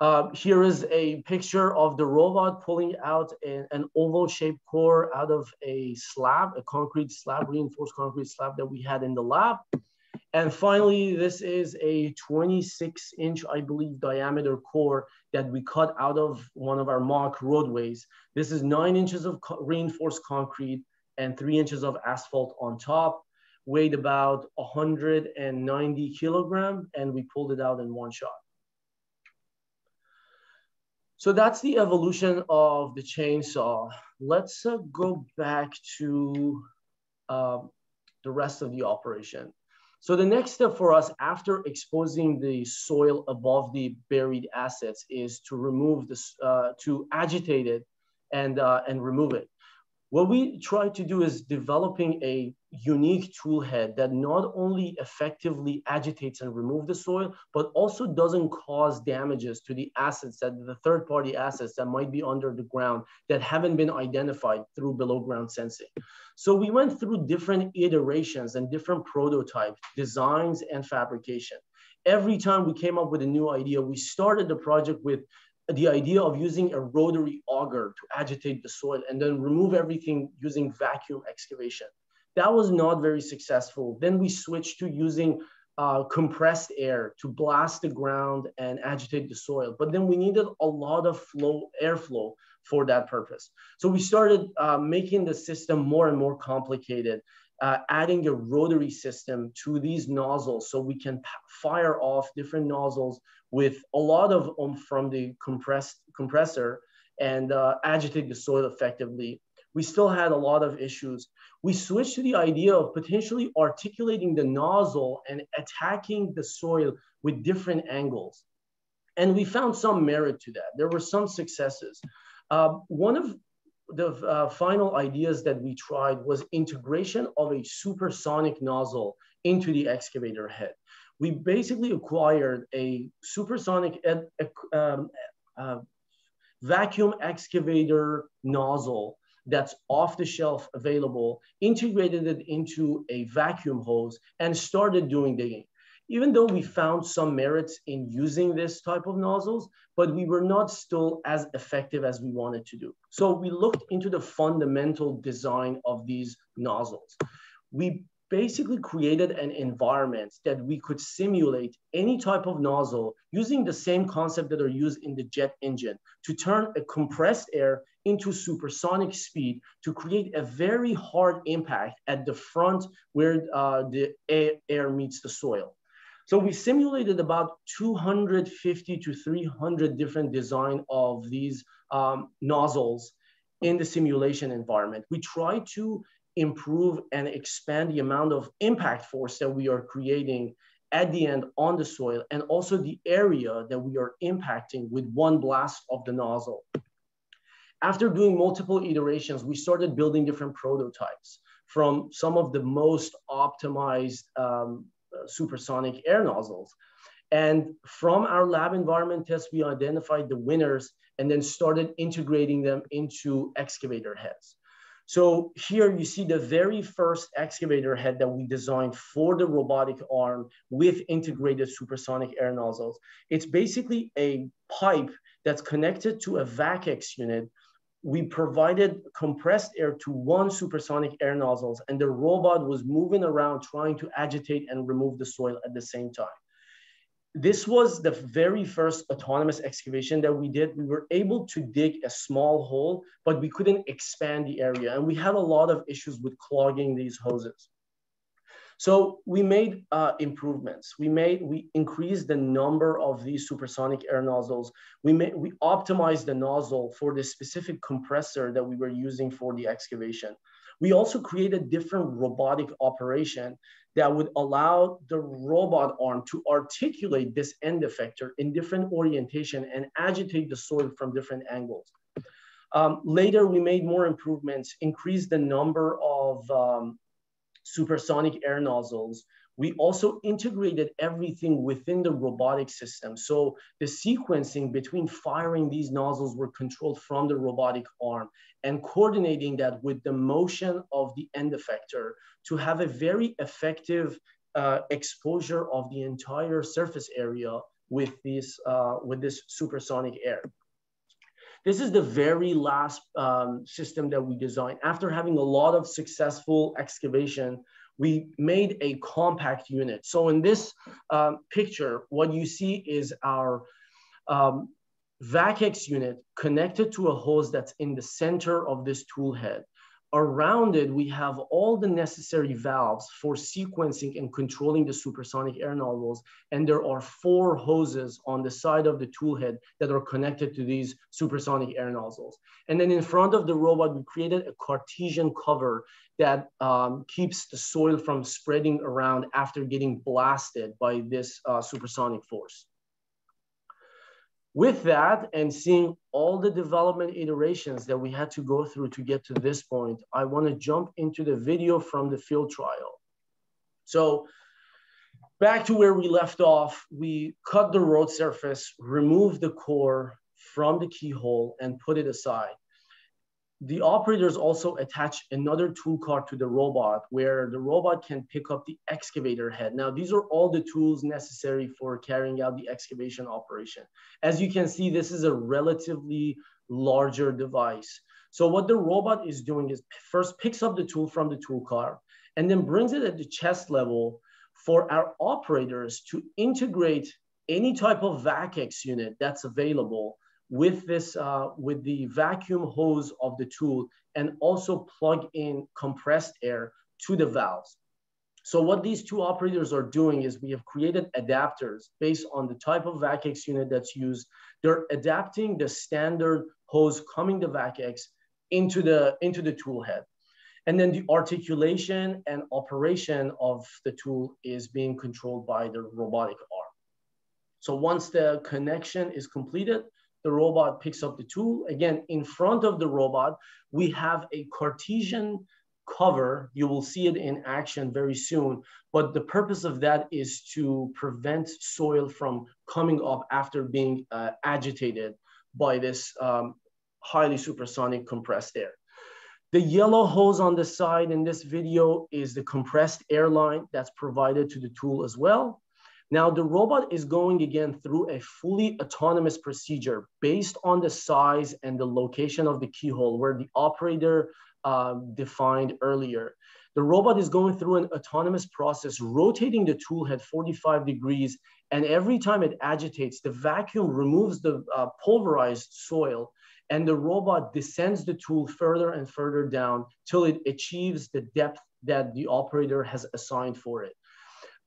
Uh, here is a picture of the robot pulling out a, an oval shaped core out of a slab, a concrete slab, reinforced concrete slab that we had in the lab. And finally, this is a 26 inch, I believe, diameter core that we cut out of one of our mock roadways. This is nine inches of co reinforced concrete and three inches of asphalt on top, weighed about 190 kilogram, and we pulled it out in one shot. So that's the evolution of the chainsaw. Let's uh, go back to uh, the rest of the operation. So the next step for us after exposing the soil above the buried assets is to remove this, uh, to agitate it and, uh, and remove it. What we try to do is developing a unique tool head that not only effectively agitates and remove the soil, but also doesn't cause damages to the assets that the third party assets that might be under the ground that haven't been identified through below ground sensing. So we went through different iterations and different prototypes, designs and fabrication. Every time we came up with a new idea, we started the project with the idea of using a rotary auger to agitate the soil and then remove everything using vacuum excavation. That was not very successful. Then we switched to using uh, compressed air to blast the ground and agitate the soil. But then we needed a lot of flow, airflow for that purpose. So we started uh, making the system more and more complicated, uh, adding a rotary system to these nozzles so we can fire off different nozzles with a lot of um from the compressed compressor and uh, agitate the soil effectively. We still had a lot of issues. We switched to the idea of potentially articulating the nozzle and attacking the soil with different angles. And we found some merit to that. There were some successes. Uh, one of the uh, final ideas that we tried was integration of a supersonic nozzle into the excavator head we basically acquired a supersonic um, uh, vacuum excavator nozzle that's off the shelf available, integrated it into a vacuum hose and started doing digging. Even though we found some merits in using this type of nozzles, but we were not still as effective as we wanted to do. So we looked into the fundamental design of these nozzles. We basically created an environment that we could simulate any type of nozzle using the same concept that are used in the jet engine to turn a compressed air into supersonic speed to create a very hard impact at the front where uh, the air, meets the soil. So we simulated about 250 to 300 different design of these um, nozzles in the simulation environment. We try to improve and expand the amount of impact force that we are creating at the end on the soil and also the area that we are impacting with one blast of the nozzle. After doing multiple iterations, we started building different prototypes from some of the most optimized um, supersonic air nozzles. And from our lab environment tests, we identified the winners and then started integrating them into excavator heads. So here you see the very first excavator head that we designed for the robotic arm with integrated supersonic air nozzles. It's basically a pipe that's connected to a VACX unit. We provided compressed air to one supersonic air nozzles and the robot was moving around trying to agitate and remove the soil at the same time this was the very first autonomous excavation that we did. We were able to dig a small hole, but we couldn't expand the area. And we had a lot of issues with clogging these hoses. So we made uh, improvements. We made, we increased the number of these supersonic air nozzles. We made, we optimized the nozzle for the specific compressor that we were using for the excavation. We also created different robotic operation that would allow the robot arm to articulate this end effector in different orientation and agitate the soil from different angles. Um, later, we made more improvements, increased the number of um, supersonic air nozzles. We also integrated everything within the robotic system. So the sequencing between firing these nozzles were controlled from the robotic arm and coordinating that with the motion of the end effector to have a very effective uh, exposure of the entire surface area with this, uh, with this supersonic air. This is the very last um, system that we designed. After having a lot of successful excavation, we made a compact unit. So in this um, picture, what you see is our um, VACX unit connected to a hose that's in the center of this tool head. Around it, we have all the necessary valves for sequencing and controlling the supersonic air nozzles. And there are four hoses on the side of the tool head that are connected to these supersonic air nozzles. And then in front of the robot, we created a Cartesian cover that um, keeps the soil from spreading around after getting blasted by this uh, supersonic force. With that and seeing all the development iterations that we had to go through to get to this point, I want to jump into the video from the field trial. So back to where we left off, we cut the road surface, removed the core from the keyhole and put it aside the operators also attach another tool cart to the robot where the robot can pick up the excavator head. Now, these are all the tools necessary for carrying out the excavation operation. As you can see, this is a relatively larger device. So what the robot is doing is first picks up the tool from the tool cart and then brings it at the chest level for our operators to integrate any type of VACX unit that's available with this, uh, with the vacuum hose of the tool and also plug in compressed air to the valves. So what these two operators are doing is we have created adapters based on the type of VACX unit that's used. They're adapting the standard hose coming the VACX into the, into the tool head. And then the articulation and operation of the tool is being controlled by the robotic arm. So once the connection is completed, the robot picks up the tool. Again, in front of the robot, we have a Cartesian cover. You will see it in action very soon. But the purpose of that is to prevent soil from coming up after being uh, agitated by this um, highly supersonic compressed air. The yellow hose on the side in this video is the compressed air line that's provided to the tool as well. Now the robot is going again through a fully autonomous procedure based on the size and the location of the keyhole where the operator uh, defined earlier. The robot is going through an autonomous process, rotating the tool head 45 degrees. And every time it agitates, the vacuum removes the uh, pulverized soil and the robot descends the tool further and further down till it achieves the depth that the operator has assigned for it.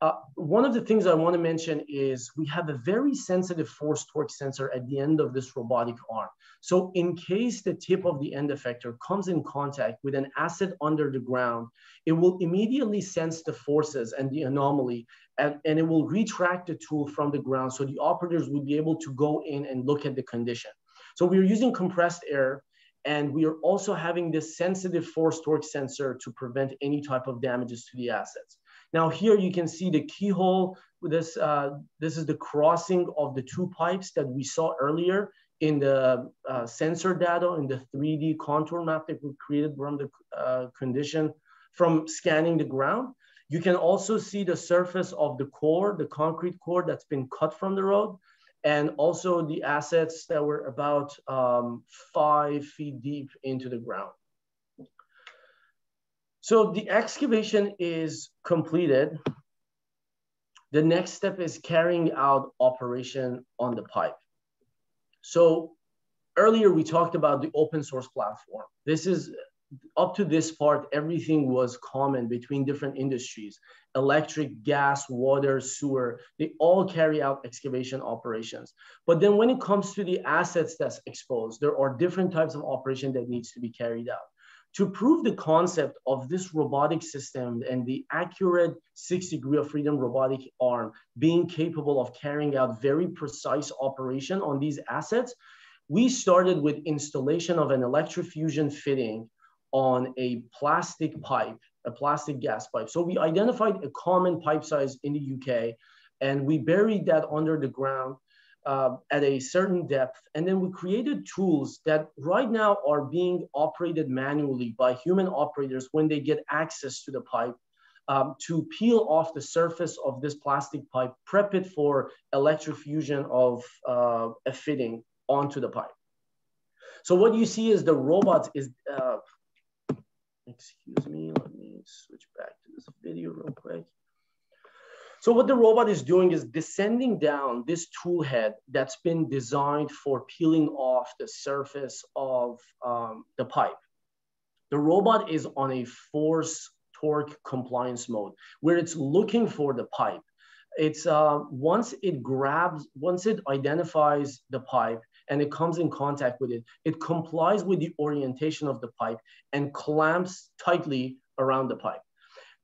Uh, one of the things I want to mention is we have a very sensitive force torque sensor at the end of this robotic arm. So in case the tip of the end effector comes in contact with an asset under the ground, it will immediately sense the forces and the anomaly, and, and it will retract the tool from the ground so the operators will be able to go in and look at the condition. So we're using compressed air and we are also having this sensitive force torque sensor to prevent any type of damages to the assets. Now here you can see the keyhole. This, uh, this is the crossing of the two pipes that we saw earlier in the uh, sensor data in the 3D contour map that we created from the uh, condition from scanning the ground. You can also see the surface of the core, the concrete core that's been cut from the road, and also the assets that were about um, five feet deep into the ground. So the excavation is completed. The next step is carrying out operation on the pipe. So earlier we talked about the open source platform. This is up to this part, everything was common between different industries, electric, gas, water, sewer, they all carry out excavation operations. But then when it comes to the assets that's exposed, there are different types of operation that needs to be carried out to prove the concept of this robotic system and the accurate six degree of freedom robotic arm being capable of carrying out very precise operation on these assets, we started with installation of an electrofusion fitting on a plastic pipe, a plastic gas pipe. So we identified a common pipe size in the UK and we buried that under the ground uh, at a certain depth. And then we created tools that right now are being operated manually by human operators when they get access to the pipe um, to peel off the surface of this plastic pipe, prep it for electrofusion of uh, a fitting onto the pipe. So what you see is the robot is, uh, excuse me, let me switch back to this video real quick. So what the robot is doing is descending down this tool head that's been designed for peeling off the surface of um, the pipe. The robot is on a force torque compliance mode where it's looking for the pipe. It's uh, once it grabs, once it identifies the pipe and it comes in contact with it, it complies with the orientation of the pipe and clamps tightly around the pipe.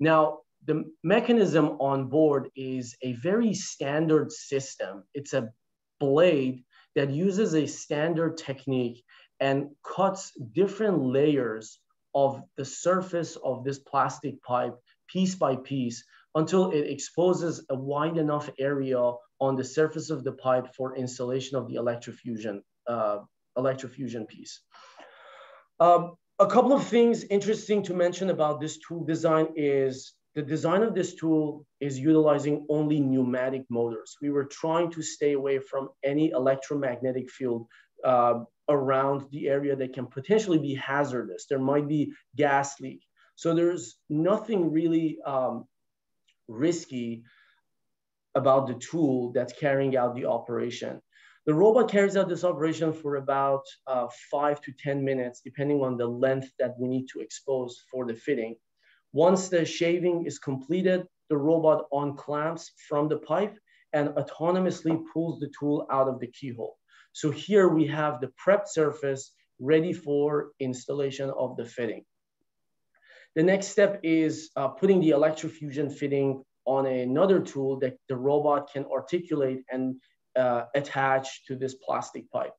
Now, the mechanism on board is a very standard system. It's a blade that uses a standard technique and cuts different layers of the surface of this plastic pipe piece by piece until it exposes a wide enough area on the surface of the pipe for installation of the electrofusion, uh, electrofusion piece. Um, a couple of things interesting to mention about this tool design is the design of this tool is utilizing only pneumatic motors. We were trying to stay away from any electromagnetic field uh, around the area that can potentially be hazardous. There might be gas leak. So there's nothing really um, risky about the tool that's carrying out the operation. The robot carries out this operation for about uh, five to 10 minutes, depending on the length that we need to expose for the fitting. Once the shaving is completed, the robot unclamps from the pipe and autonomously pulls the tool out of the keyhole. So here we have the prepped surface ready for installation of the fitting. The next step is uh, putting the electrofusion fitting on another tool that the robot can articulate and uh, attach to this plastic pipe.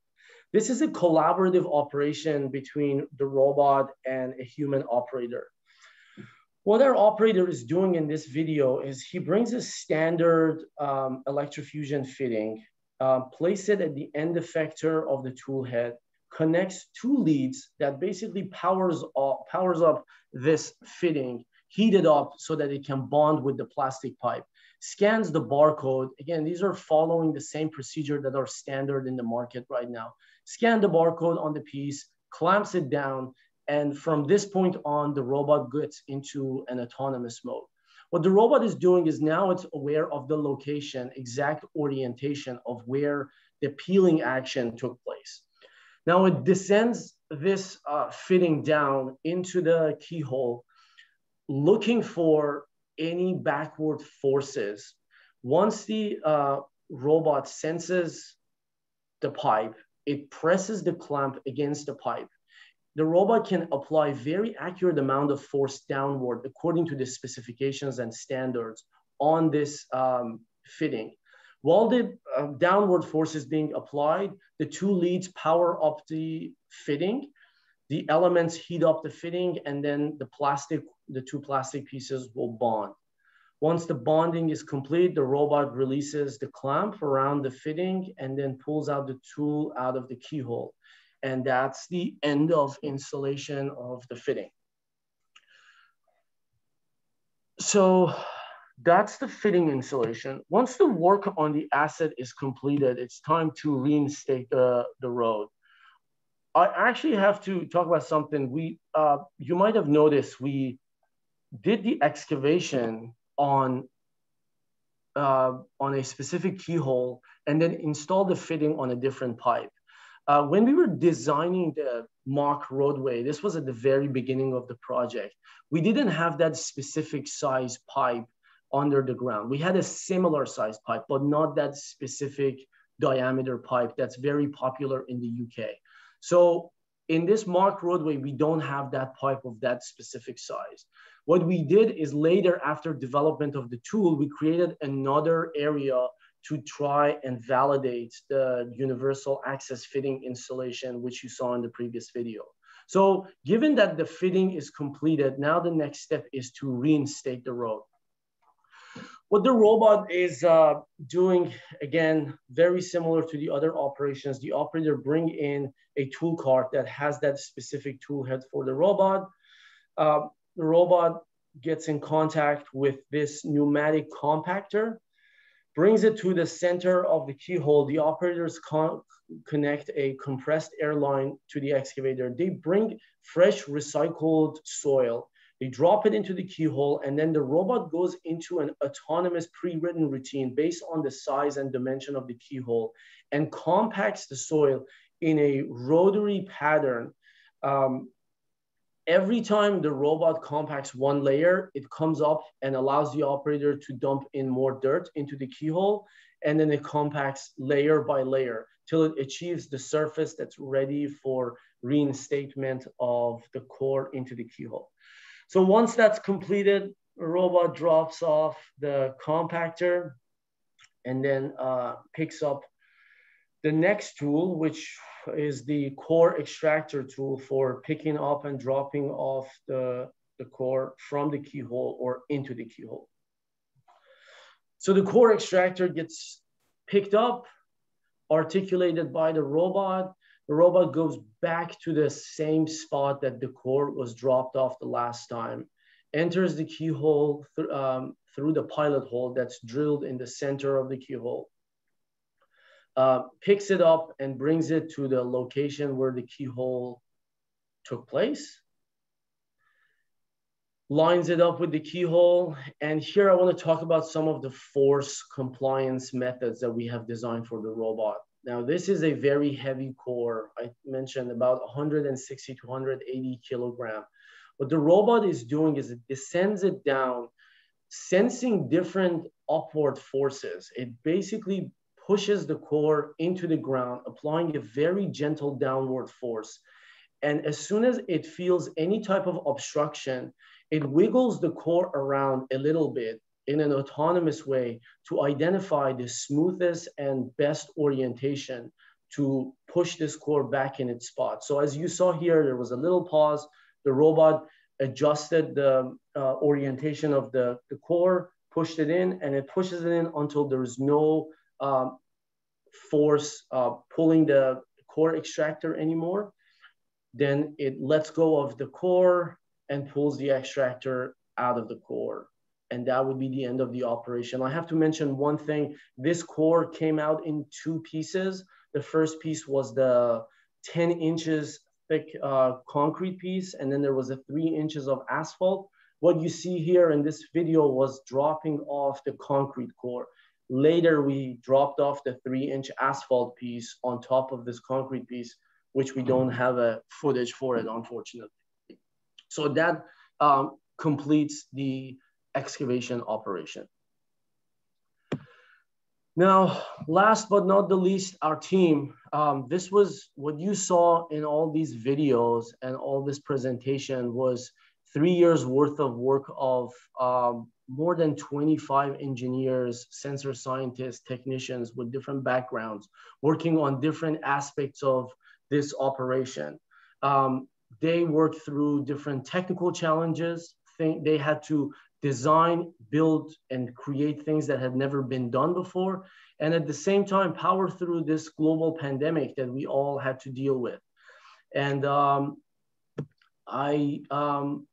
This is a collaborative operation between the robot and a human operator. What our operator is doing in this video is he brings a standard um, electrofusion fitting, uh, place it at the end effector of the tool head, connects two leads that basically powers up, powers up this fitting, heat it up so that it can bond with the plastic pipe, scans the barcode. Again, these are following the same procedure that are standard in the market right now. Scan the barcode on the piece, clamps it down, and from this point on, the robot gets into an autonomous mode. What the robot is doing is now it's aware of the location, exact orientation of where the peeling action took place. Now it descends this uh, fitting down into the keyhole, looking for any backward forces. Once the uh, robot senses the pipe, it presses the clamp against the pipe the robot can apply very accurate amount of force downward according to the specifications and standards on this um, fitting. While the uh, downward force is being applied, the two leads power up the fitting, the elements heat up the fitting, and then the plastic, the two plastic pieces will bond. Once the bonding is complete, the robot releases the clamp around the fitting and then pulls out the tool out of the keyhole and that's the end of installation of the fitting. So that's the fitting installation. Once the work on the asset is completed, it's time to reinstate the, the road. I actually have to talk about something. We, uh, you might have noticed we did the excavation on uh, on a specific keyhole and then installed the fitting on a different pipe. Uh, when we were designing the mock roadway, this was at the very beginning of the project, we didn't have that specific size pipe under the ground. We had a similar size pipe, but not that specific diameter pipe that's very popular in the UK. So in this mock roadway, we don't have that pipe of that specific size. What we did is later after development of the tool, we created another area to try and validate the universal access fitting installation, which you saw in the previous video. So given that the fitting is completed, now the next step is to reinstate the road. What the robot is uh, doing, again, very similar to the other operations, the operator bring in a tool cart that has that specific tool head for the robot. Uh, the robot gets in contact with this pneumatic compactor brings it to the center of the keyhole. The operators con connect a compressed air line to the excavator. They bring fresh recycled soil. They drop it into the keyhole, and then the robot goes into an autonomous pre-written routine based on the size and dimension of the keyhole and compacts the soil in a rotary pattern um, every time the robot compacts one layer, it comes up and allows the operator to dump in more dirt into the keyhole. And then it compacts layer by layer till it achieves the surface that's ready for reinstatement of the core into the keyhole. So once that's completed, the robot drops off the compactor and then uh, picks up the next tool, which is the core extractor tool for picking up and dropping off the, the core from the keyhole or into the keyhole. So the core extractor gets picked up, articulated by the robot. The robot goes back to the same spot that the core was dropped off the last time, enters the keyhole th um, through the pilot hole that's drilled in the center of the keyhole, uh, picks it up and brings it to the location where the keyhole took place, lines it up with the keyhole. And here I wanna talk about some of the force compliance methods that we have designed for the robot. Now, this is a very heavy core. I mentioned about 160 to 180 kilogram. What the robot is doing is it descends it down, sensing different upward forces. It basically pushes the core into the ground, applying a very gentle downward force. And as soon as it feels any type of obstruction, it wiggles the core around a little bit in an autonomous way to identify the smoothest and best orientation to push this core back in its spot. So as you saw here, there was a little pause. The robot adjusted the uh, orientation of the, the core, pushed it in, and it pushes it in until there's no um, force uh, pulling the core extractor anymore, then it lets go of the core and pulls the extractor out of the core. And that would be the end of the operation. I have to mention one thing. This core came out in two pieces. The first piece was the 10 inches thick uh, concrete piece, and then there was a three inches of asphalt. What you see here in this video was dropping off the concrete core. Later, we dropped off the three inch asphalt piece on top of this concrete piece, which we don't have a footage for it, unfortunately. So that um, completes the excavation operation. Now, last but not the least, our team. Um, this was what you saw in all these videos and all this presentation was three years worth of work of um, more than 25 engineers, sensor scientists, technicians with different backgrounds working on different aspects of this operation. Um, they worked through different technical challenges. They had to design, build, and create things that had never been done before. And at the same time, power through this global pandemic that we all had to deal with. And um, I, um,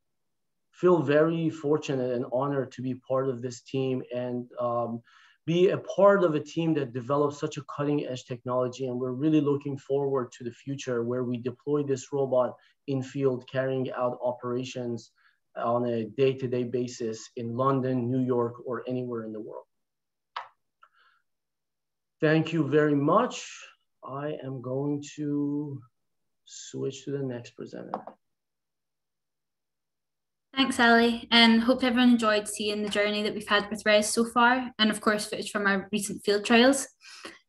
feel very fortunate and honored to be part of this team and um, be a part of a team that develops such a cutting edge technology. And we're really looking forward to the future where we deploy this robot in field carrying out operations on a day-to-day -day basis in London, New York, or anywhere in the world. Thank you very much. I am going to switch to the next presenter. Thanks, Ali, and hope everyone enjoyed seeing the journey that we've had with RES so far, and of course, footage from our recent field trials.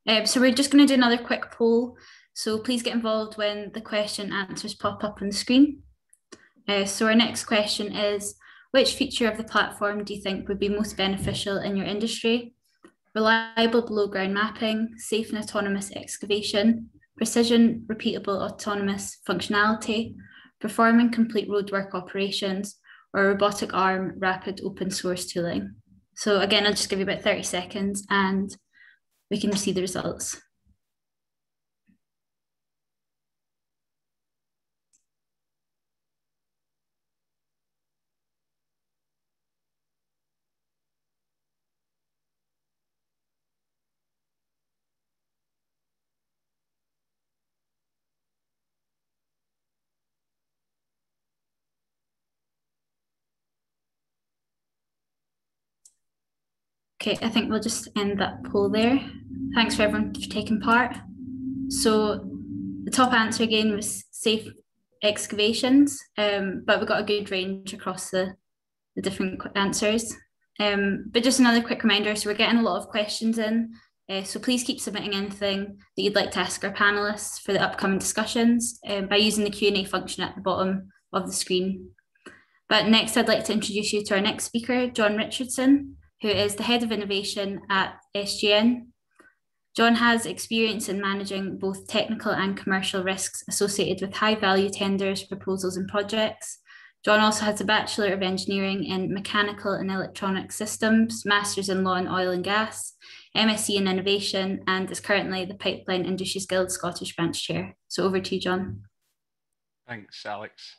Um, so we're just going to do another quick poll. So please get involved when the question answers pop up on the screen. Uh, so our next question is, which feature of the platform do you think would be most beneficial in your industry? Reliable below ground mapping, safe and autonomous excavation, precision, repeatable autonomous functionality, performing complete roadwork operations, or robotic arm rapid open source tooling. So again, I'll just give you about 30 seconds and we can see the results. Okay, I think we'll just end that poll there. Thanks for everyone for taking part. So the top answer again was safe excavations, um, but we got a good range across the, the different answers. Um, but just another quick reminder, so we're getting a lot of questions in, uh, so please keep submitting anything that you'd like to ask our panelists for the upcoming discussions um, by using the Q&A function at the bottom of the screen. But next, I'd like to introduce you to our next speaker, John Richardson, who is the Head of Innovation at SGN. John has experience in managing both technical and commercial risks associated with high value tenders, proposals, and projects. John also has a Bachelor of Engineering in Mechanical and Electronic Systems, Masters in Law in Oil and Gas, MSc in Innovation, and is currently the Pipeline Industries Guild Scottish Branch Chair. So over to you, John. Thanks, Alex.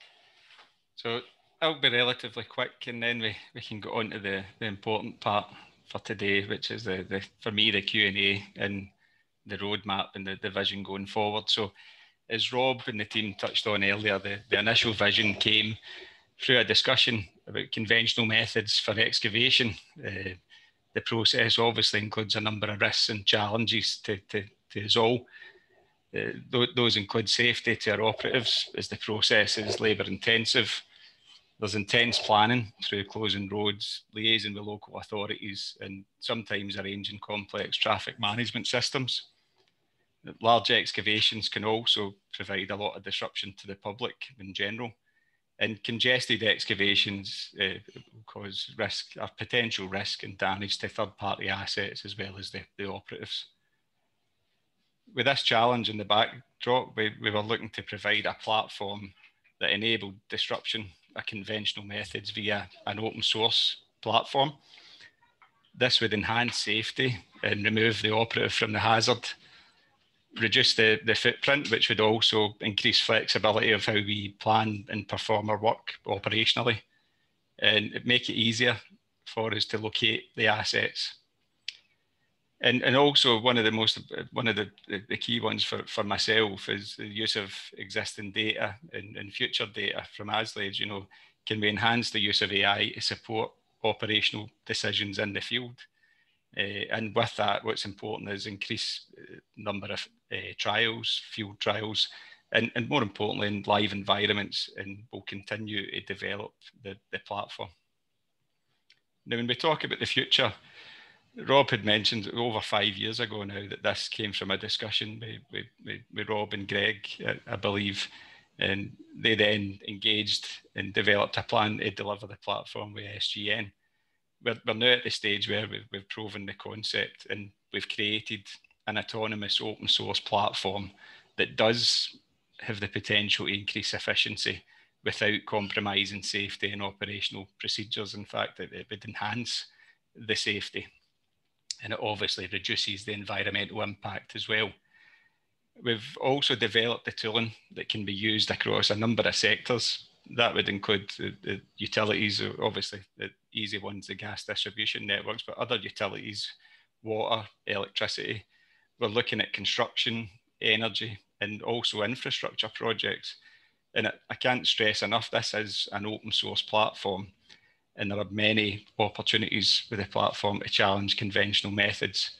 So I'll be relatively quick and then we, we can go on to the, the important part for today, which is the, the for me the Q&A and the roadmap and the, the vision going forward. So as Rob and the team touched on earlier, the, the initial vision came through a discussion about conventional methods for excavation. Uh, the process obviously includes a number of risks and challenges to, to, to us all. Uh, th those include safety to our operatives as the process is labour intensive. There's intense planning through closing roads, liaising with local authorities, and sometimes arranging complex traffic management systems. Large excavations can also provide a lot of disruption to the public in general. And congested excavations uh, cause risk, or potential risk and damage to third party assets as well as the, the operatives with this challenge in the backdrop, we, we were looking to provide a platform that enabled disruption of conventional methods via an open source platform. This would enhance safety and remove the operative from the hazard, reduce the, the footprint, which would also increase flexibility of how we plan and perform our work operationally, and make it easier for us to locate the assets and and also one of the most one of the, the key ones for, for myself is the use of existing data and, and future data from ASLED. You know, can we enhance the use of AI to support operational decisions in the field? Uh, and with that, what's important is increase uh, number of uh, trials, field trials, and, and more importantly, in live environments, and we'll continue to develop the, the platform. Now, when we talk about the future, Rob had mentioned over five years ago now that this came from a discussion with, with, with Rob and Greg, I, believe, and they then engaged and developed a plan to deliver the platform with SGN. We're, we're now at the stage where we've, we've proven the concept and we've created an autonomous open source platform that does have the potential to increase efficiency without compromising safety and operational procedures. In fact, it, it would enhance the safety and it obviously reduces the environmental impact as well. We've also developed the tooling that can be used across a number of sectors. That would include the, the utilities, obviously the easy ones, the gas distribution networks, but other utilities, water, electricity. We're looking at construction, energy, and also infrastructure projects. And I can't stress enough, this is an open source platform and there are many opportunities with the platform to challenge conventional methods.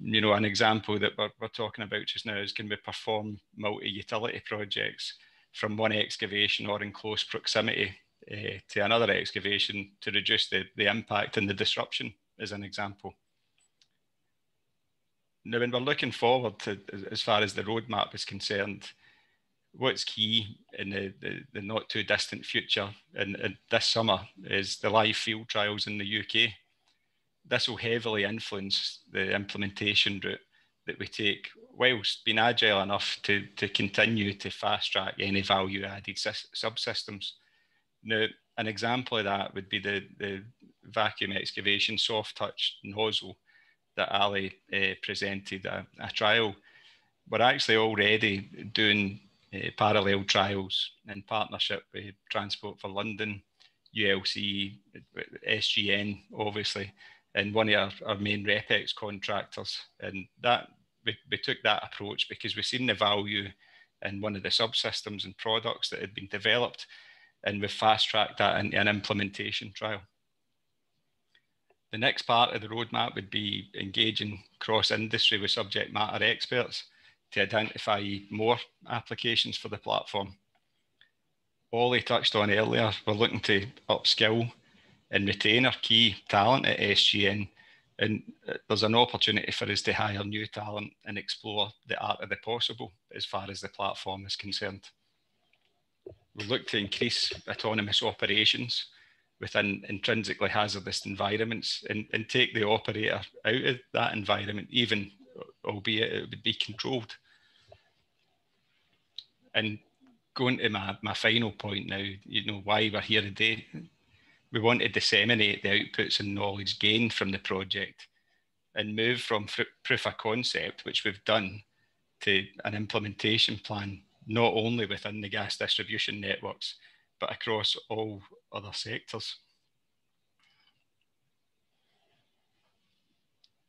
You know, an example that we're, we're talking about just now is can we perform multi-utility projects from one excavation or in close proximity uh, to another excavation to reduce the, the impact and the disruption as an example. Now, when we're looking forward to as far as the roadmap is concerned, what's key in the, the, the, not too distant future and, and this summer is the live field trials in the UK. This will heavily influence the implementation route that we take, whilst being agile enough to, to continue to fast track any value added subsystems. Now, an example of that would be the, the vacuum excavation soft touch nozzle that Ali uh, presented a, a trial. We're actually already doing uh, parallel trials in partnership with Transport for London, ULC, SGN, obviously, and one of our, our main RepEx contractors. And that we, we took that approach because we've seen the value in one of the subsystems and products that had been developed, and we've fast tracked that into an implementation trial. The next part of the roadmap would be engaging cross industry with subject matter experts to identify more applications for the platform. Ollie touched on earlier, we're looking to upskill and retain our key talent at SGN. And uh, there's an opportunity for us to hire new talent and explore the art of the possible as far as the platform is concerned. We look to increase autonomous operations within intrinsically hazardous environments and, and take the operator out of that environment, even albeit it would be controlled. And going to my, my final point now, you know, why we're here today, we want to disseminate the outputs and knowledge gained from the project and move from proof of concept, which we've done, to an implementation plan, not only within the gas distribution networks, but across all other sectors.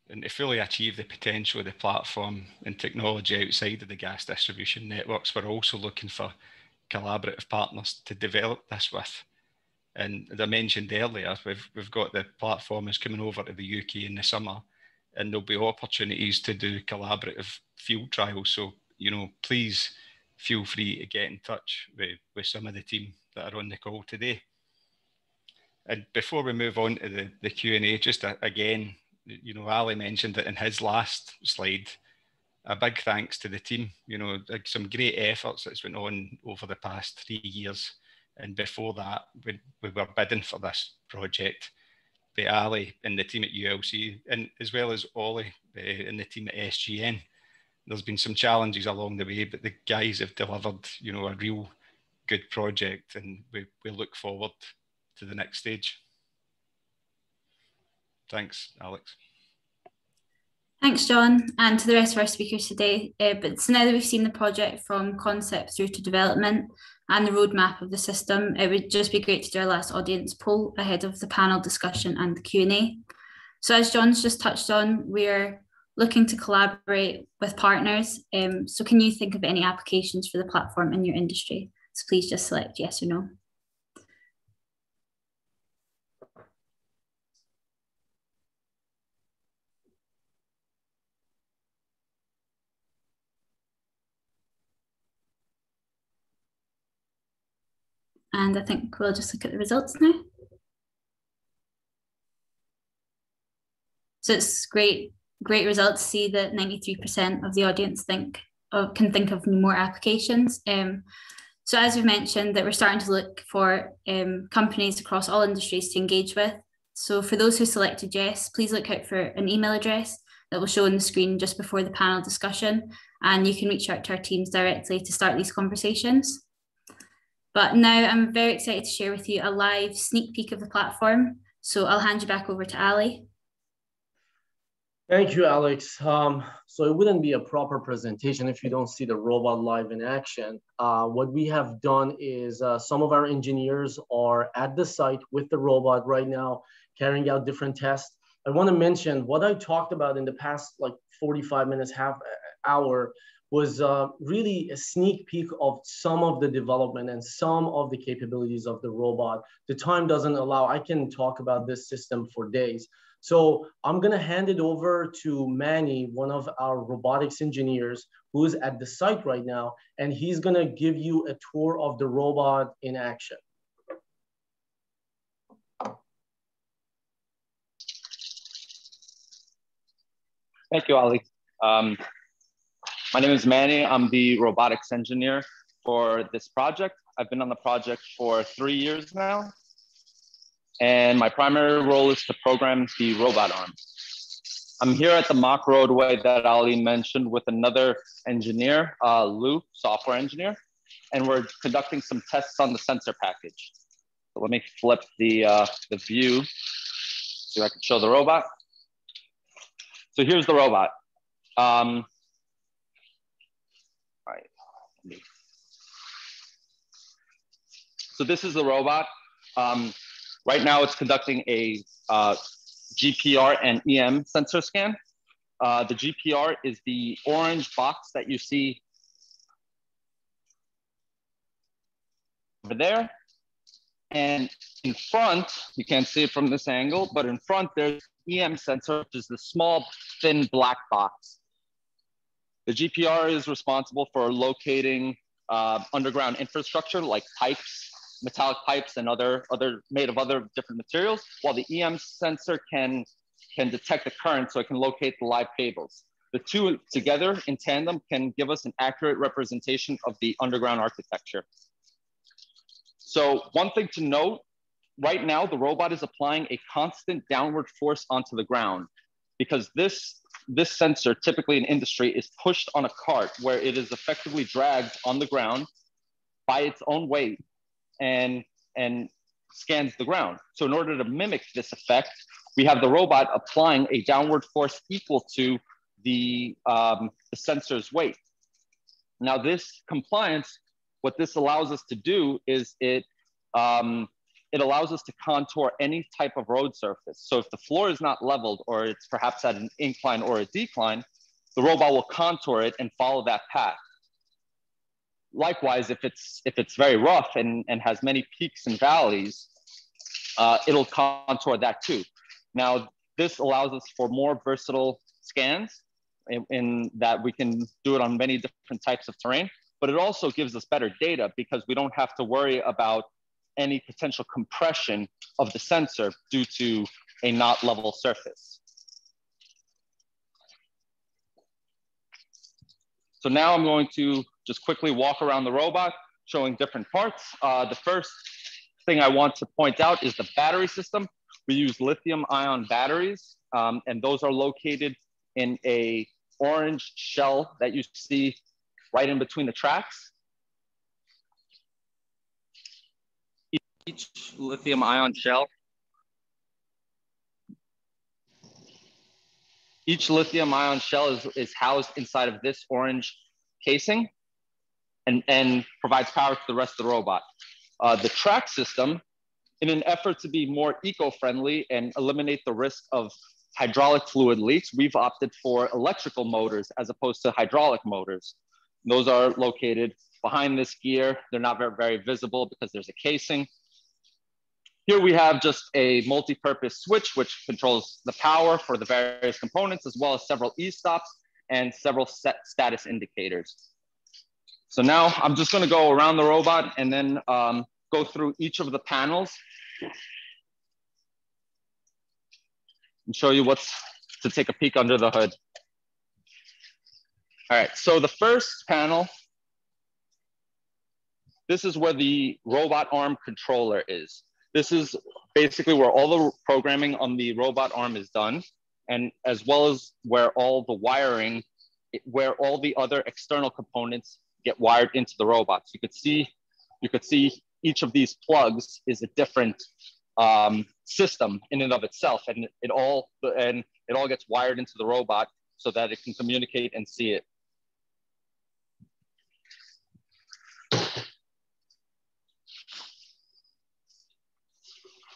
And to fully achieve the potential of the platform and technology outside of the gas distribution networks, we're also looking for collaborative partners to develop this with. And as I mentioned earlier, we've, we've got the platform is coming over to the UK in the summer, and there'll be opportunities to do collaborative field trials. So, you know, please feel free to get in touch with, with some of the team that are on the call today. And before we move on to the, the Q&A, just a, again, you know, Ali mentioned it in his last slide, a big thanks to the team. You know, like some great efforts that's went on over the past three years. And before that, we, we were bidding for this project. The Ali and the team at ULC, and as well as Ollie eh, and the team at SGN. There's been some challenges along the way, but the guys have delivered, you know, a real good project, and we, we look forward to the next stage. Thanks, Alex. Thanks, John, and to the rest of our speakers today. Uh, but so now that we've seen the project from concept through to development and the roadmap of the system, it would just be great to do our last audience poll ahead of the panel discussion and the Q&A. So as John's just touched on, we're looking to collaborate with partners. Um, so can you think of any applications for the platform in your industry? So please just select yes or no. And I think we'll just look at the results now. So it's great, great result to see that 93% of the audience think can think of more applications. Um, so as we've mentioned, that we're starting to look for um, companies across all industries to engage with. So for those who selected yes, please look out for an email address that will show on the screen just before the panel discussion, and you can reach out to our teams directly to start these conversations. But now I'm very excited to share with you a live sneak peek of the platform. So I'll hand you back over to Ali. Thank you, Alex. Um, so it wouldn't be a proper presentation if you don't see the robot live in action. Uh, what we have done is uh, some of our engineers are at the site with the robot right now, carrying out different tests. I want to mention what I talked about in the past like 45 minutes, half hour was uh, really a sneak peek of some of the development and some of the capabilities of the robot. The time doesn't allow, I can talk about this system for days. So I'm gonna hand it over to Manny, one of our robotics engineers who's at the site right now, and he's gonna give you a tour of the robot in action. Thank you, Ali. Um, my name is Manny. I'm the robotics engineer for this project. I've been on the project for three years now. And my primary role is to program the robot arm. I'm here at the mock roadway that Ali mentioned with another engineer, uh, Lou, software engineer, and we're conducting some tests on the sensor package. So let me flip the, uh, the view, so I can show the robot. So here's the robot. Um, So this is the robot. Um, right now it's conducting a uh, GPR and EM sensor scan. Uh, the GPR is the orange box that you see over there. And in front, you can't see it from this angle, but in front there's EM sensor, which is the small, thin black box. The GPR is responsible for locating uh, underground infrastructure like pipes, metallic pipes and other, other made of other different materials, while the EM sensor can, can detect the current so it can locate the live cables. The two together in tandem can give us an accurate representation of the underground architecture. So one thing to note, right now the robot is applying a constant downward force onto the ground because this this sensor, typically in industry, is pushed on a cart where it is effectively dragged on the ground by its own weight and, and scans the ground. So in order to mimic this effect, we have the robot applying a downward force equal to the, um, the sensor's weight. Now this compliance, what this allows us to do is it, um, it allows us to contour any type of road surface. So if the floor is not leveled or it's perhaps at an incline or a decline, the robot will contour it and follow that path. Likewise, if it's, if it's very rough and, and has many peaks and valleys, uh, it'll contour that too. Now, this allows us for more versatile scans in, in, that we can do it on many different types of terrain, but it also gives us better data because we don't have to worry about any potential compression of the sensor due to a not level surface. So now I'm going to just quickly walk around the robot showing different parts. Uh, the first thing I want to point out is the battery system. We use lithium ion batteries um, and those are located in a orange shell that you see right in between the tracks. Each lithium ion shell Each lithium ion shell is, is housed inside of this orange casing and, and provides power to the rest of the robot. Uh, the track system, in an effort to be more eco-friendly and eliminate the risk of hydraulic fluid leaks, we've opted for electrical motors as opposed to hydraulic motors. Those are located behind this gear. They're not very, very visible because there's a casing. Here we have just a multi-purpose switch which controls the power for the various components as well as several e-stops and several set status indicators. So now I'm just gonna go around the robot and then um, go through each of the panels and show you what's to take a peek under the hood. All right, so the first panel, this is where the robot arm controller is. This is basically where all the programming on the robot arm is done, and as well as where all the wiring, where all the other external components get wired into the robots. You could see, you could see each of these plugs is a different um, system in and of itself, and it all and it all gets wired into the robot so that it can communicate and see it.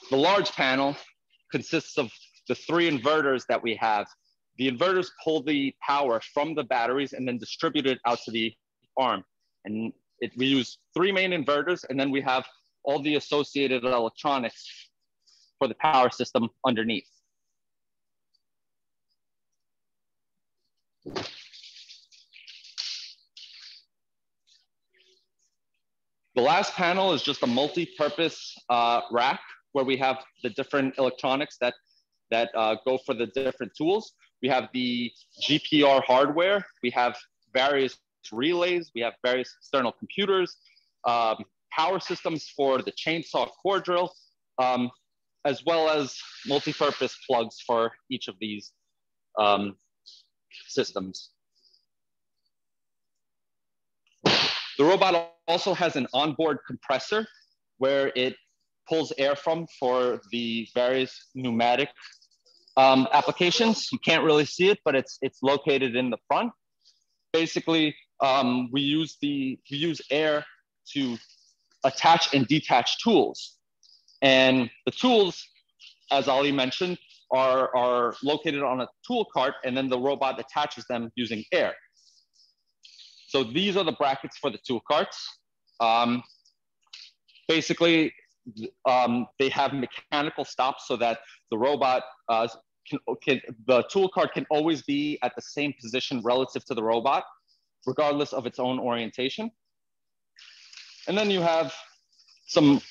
The large panel consists of the three inverters that we have. The inverters pull the power from the batteries and then distribute it out to the arm. And it, we use three main inverters and then we have all the associated electronics for the power system underneath. The last panel is just a multi-purpose uh, rack where we have the different electronics that, that uh, go for the different tools. We have the GPR hardware. We have various relays. We have various external computers, um, power systems for the chainsaw core drill, um, as well as multi-purpose plugs for each of these um, systems. The robot also has an onboard compressor where it pulls air from for the various pneumatic um, applications. You can't really see it, but it's, it's located in the front. Basically, um, we use the we use air to attach and detach tools. And the tools, as Ali mentioned, are, are located on a tool cart and then the robot attaches them using air. So these are the brackets for the tool carts. Um, basically, um, they have mechanical stops so that the robot uh, can, can, the tool cart can always be at the same position relative to the robot, regardless of its own orientation. And then you have some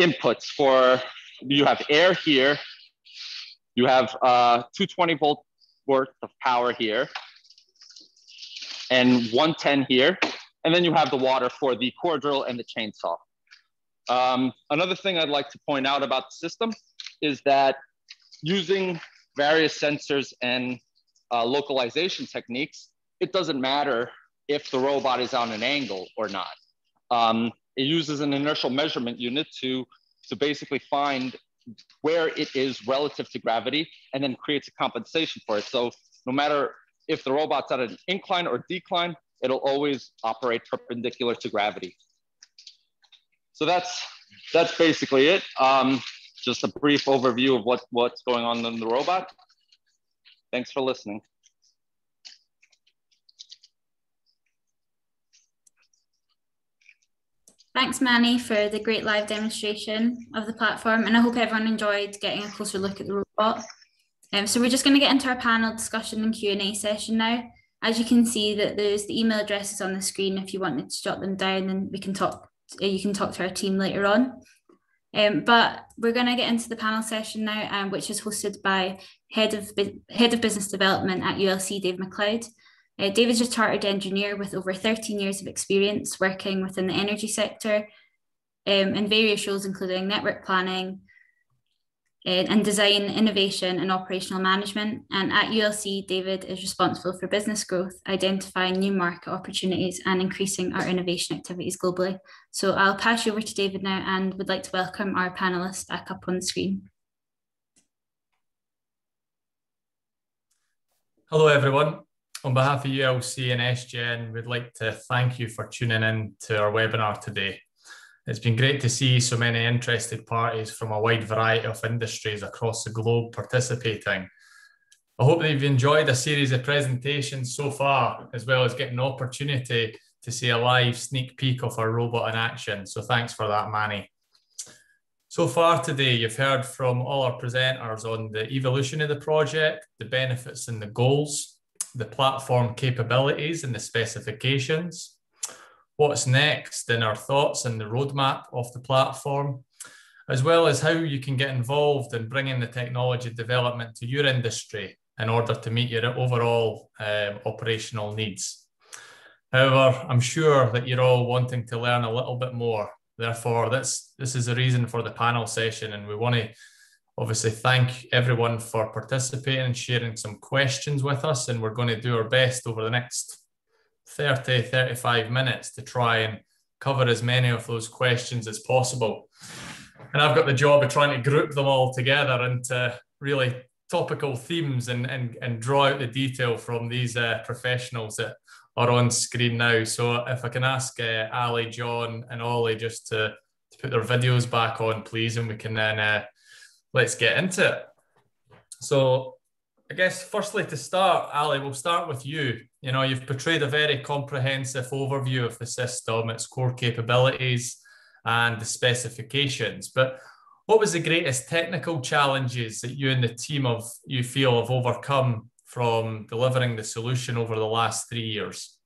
inputs for, you have air here, you have uh, 220 volt worth of power here, and 110 here. And then you have the water for the core drill and the chainsaw. Um, another thing I'd like to point out about the system is that using various sensors and uh, localization techniques, it doesn't matter if the robot is on an angle or not. Um, it uses an inertial measurement unit to, to basically find where it is relative to gravity and then creates a compensation for it. So no matter if the robot's at an incline or decline, it'll always operate perpendicular to gravity. So that's, that's basically it. Um, just a brief overview of what, what's going on in the robot. Thanks for listening. Thanks, Manny, for the great live demonstration of the platform, and I hope everyone enjoyed getting a closer look at the robot. Um, so we're just going to get into our panel discussion and Q&A session now. As you can see that there's the email addresses on the screen if you wanted to jot them down and we can talk, you can talk to our team later on. Um, but we're going to get into the panel session now, um, which is hosted by Head of, Head of Business Development at ULC, Dave McLeod. Uh, David's a chartered engineer with over 13 years of experience working within the energy sector um, in various roles, including network planning Eh, and design, innovation, and operational management. And at ULC, David is responsible for business growth, identifying new market opportunities, and increasing our innovation activities globally. So I'll pass you over to David now and would like to welcome our panelists back up on the screen. Hello, everyone. On behalf of ULC and SGN, we'd like to thank you for tuning in to our webinar today. It's been great to see so many interested parties from a wide variety of industries across the globe participating. I hope that you've enjoyed a series of presentations so far, as well as getting an opportunity to see a live sneak peek of our robot in action. So thanks for that, Manny. So far today, you've heard from all our presenters on the evolution of the project, the benefits and the goals, the platform capabilities and the specifications, what's next in our thoughts and the roadmap of the platform, as well as how you can get involved in bringing the technology development to your industry in order to meet your overall um, operational needs. However, I'm sure that you're all wanting to learn a little bit more. Therefore, this, this is the reason for the panel session, and we want to obviously thank everyone for participating and sharing some questions with us. And we're going to do our best over the next 30, 35 minutes to try and cover as many of those questions as possible. And I've got the job of trying to group them all together into really topical themes and, and, and draw out the detail from these uh, professionals that are on screen now. So if I can ask uh, Ali, John and Ollie just to, to put their videos back on, please, and we can then uh, let's get into it. So, I guess firstly to start, Ali, we'll start with you. You know, you've portrayed a very comprehensive overview of the system, its core capabilities, and the specifications. But what was the greatest technical challenges that you and the team of you feel have overcome from delivering the solution over the last three years?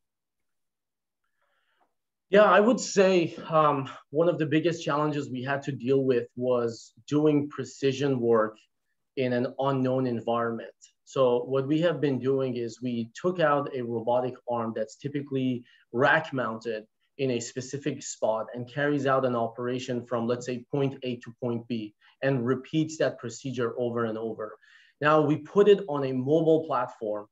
Yeah, I would say um, one of the biggest challenges we had to deal with was doing precision work in an unknown environment. So what we have been doing is we took out a robotic arm that's typically rack mounted in a specific spot and carries out an operation from let's say point A to point B and repeats that procedure over and over. Now we put it on a mobile platform.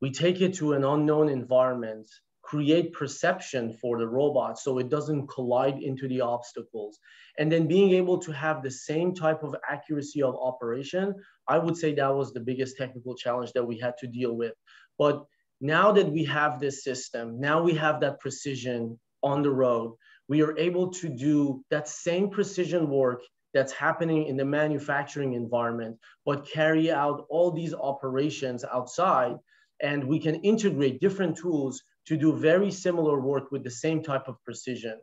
We take it to an unknown environment create perception for the robot so it doesn't collide into the obstacles. And then being able to have the same type of accuracy of operation, I would say that was the biggest technical challenge that we had to deal with. But now that we have this system, now we have that precision on the road, we are able to do that same precision work that's happening in the manufacturing environment, but carry out all these operations outside. And we can integrate different tools to do very similar work with the same type of precision.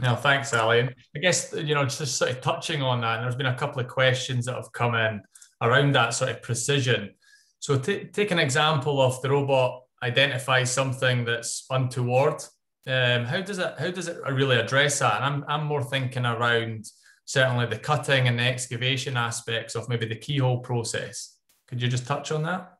No, thanks, Ali. I guess, you know, just sort of touching on that, there's been a couple of questions that have come in around that sort of precision. So take an example of the robot identifies something that's untoward. Um, how does it how does it really address that? And I'm I'm more thinking around certainly the cutting and the excavation aspects of maybe the keyhole process. Could you just touch on that?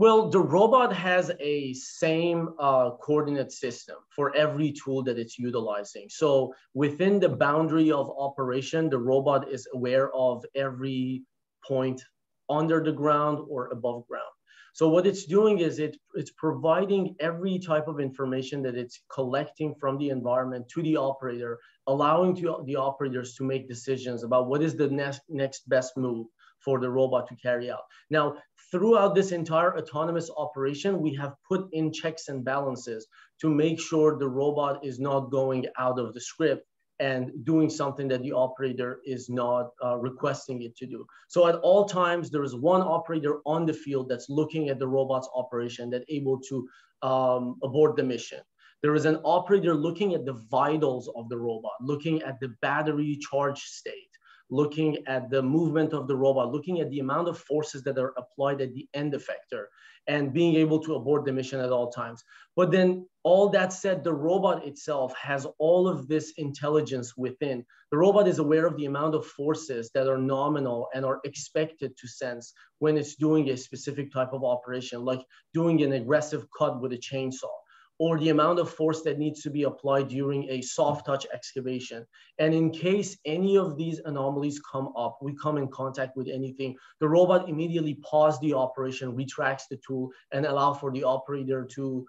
Well, the robot has a same uh, coordinate system for every tool that it's utilizing. So within the boundary of operation, the robot is aware of every point under the ground or above ground. So what it's doing is it, it's providing every type of information that it's collecting from the environment to the operator, allowing to, the operators to make decisions about what is the next, next best move for the robot to carry out. Now, throughout this entire autonomous operation, we have put in checks and balances to make sure the robot is not going out of the script and doing something that the operator is not uh, requesting it to do. So at all times, there is one operator on the field that's looking at the robot's operation that able to um, abort the mission. There is an operator looking at the vitals of the robot, looking at the battery charge state, looking at the movement of the robot, looking at the amount of forces that are applied at the end effector, and being able to abort the mission at all times. But then all that said, the robot itself has all of this intelligence within. The robot is aware of the amount of forces that are nominal and are expected to sense when it's doing a specific type of operation, like doing an aggressive cut with a chainsaw or the amount of force that needs to be applied during a soft touch excavation. And in case any of these anomalies come up, we come in contact with anything, the robot immediately pause the operation, retracts the tool, and allow for the operator to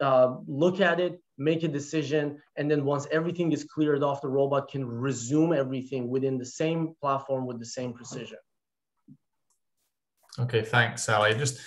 uh, look at it, make a decision, and then once everything is cleared off, the robot can resume everything within the same platform with the same precision. Okay, thanks, Sally. Just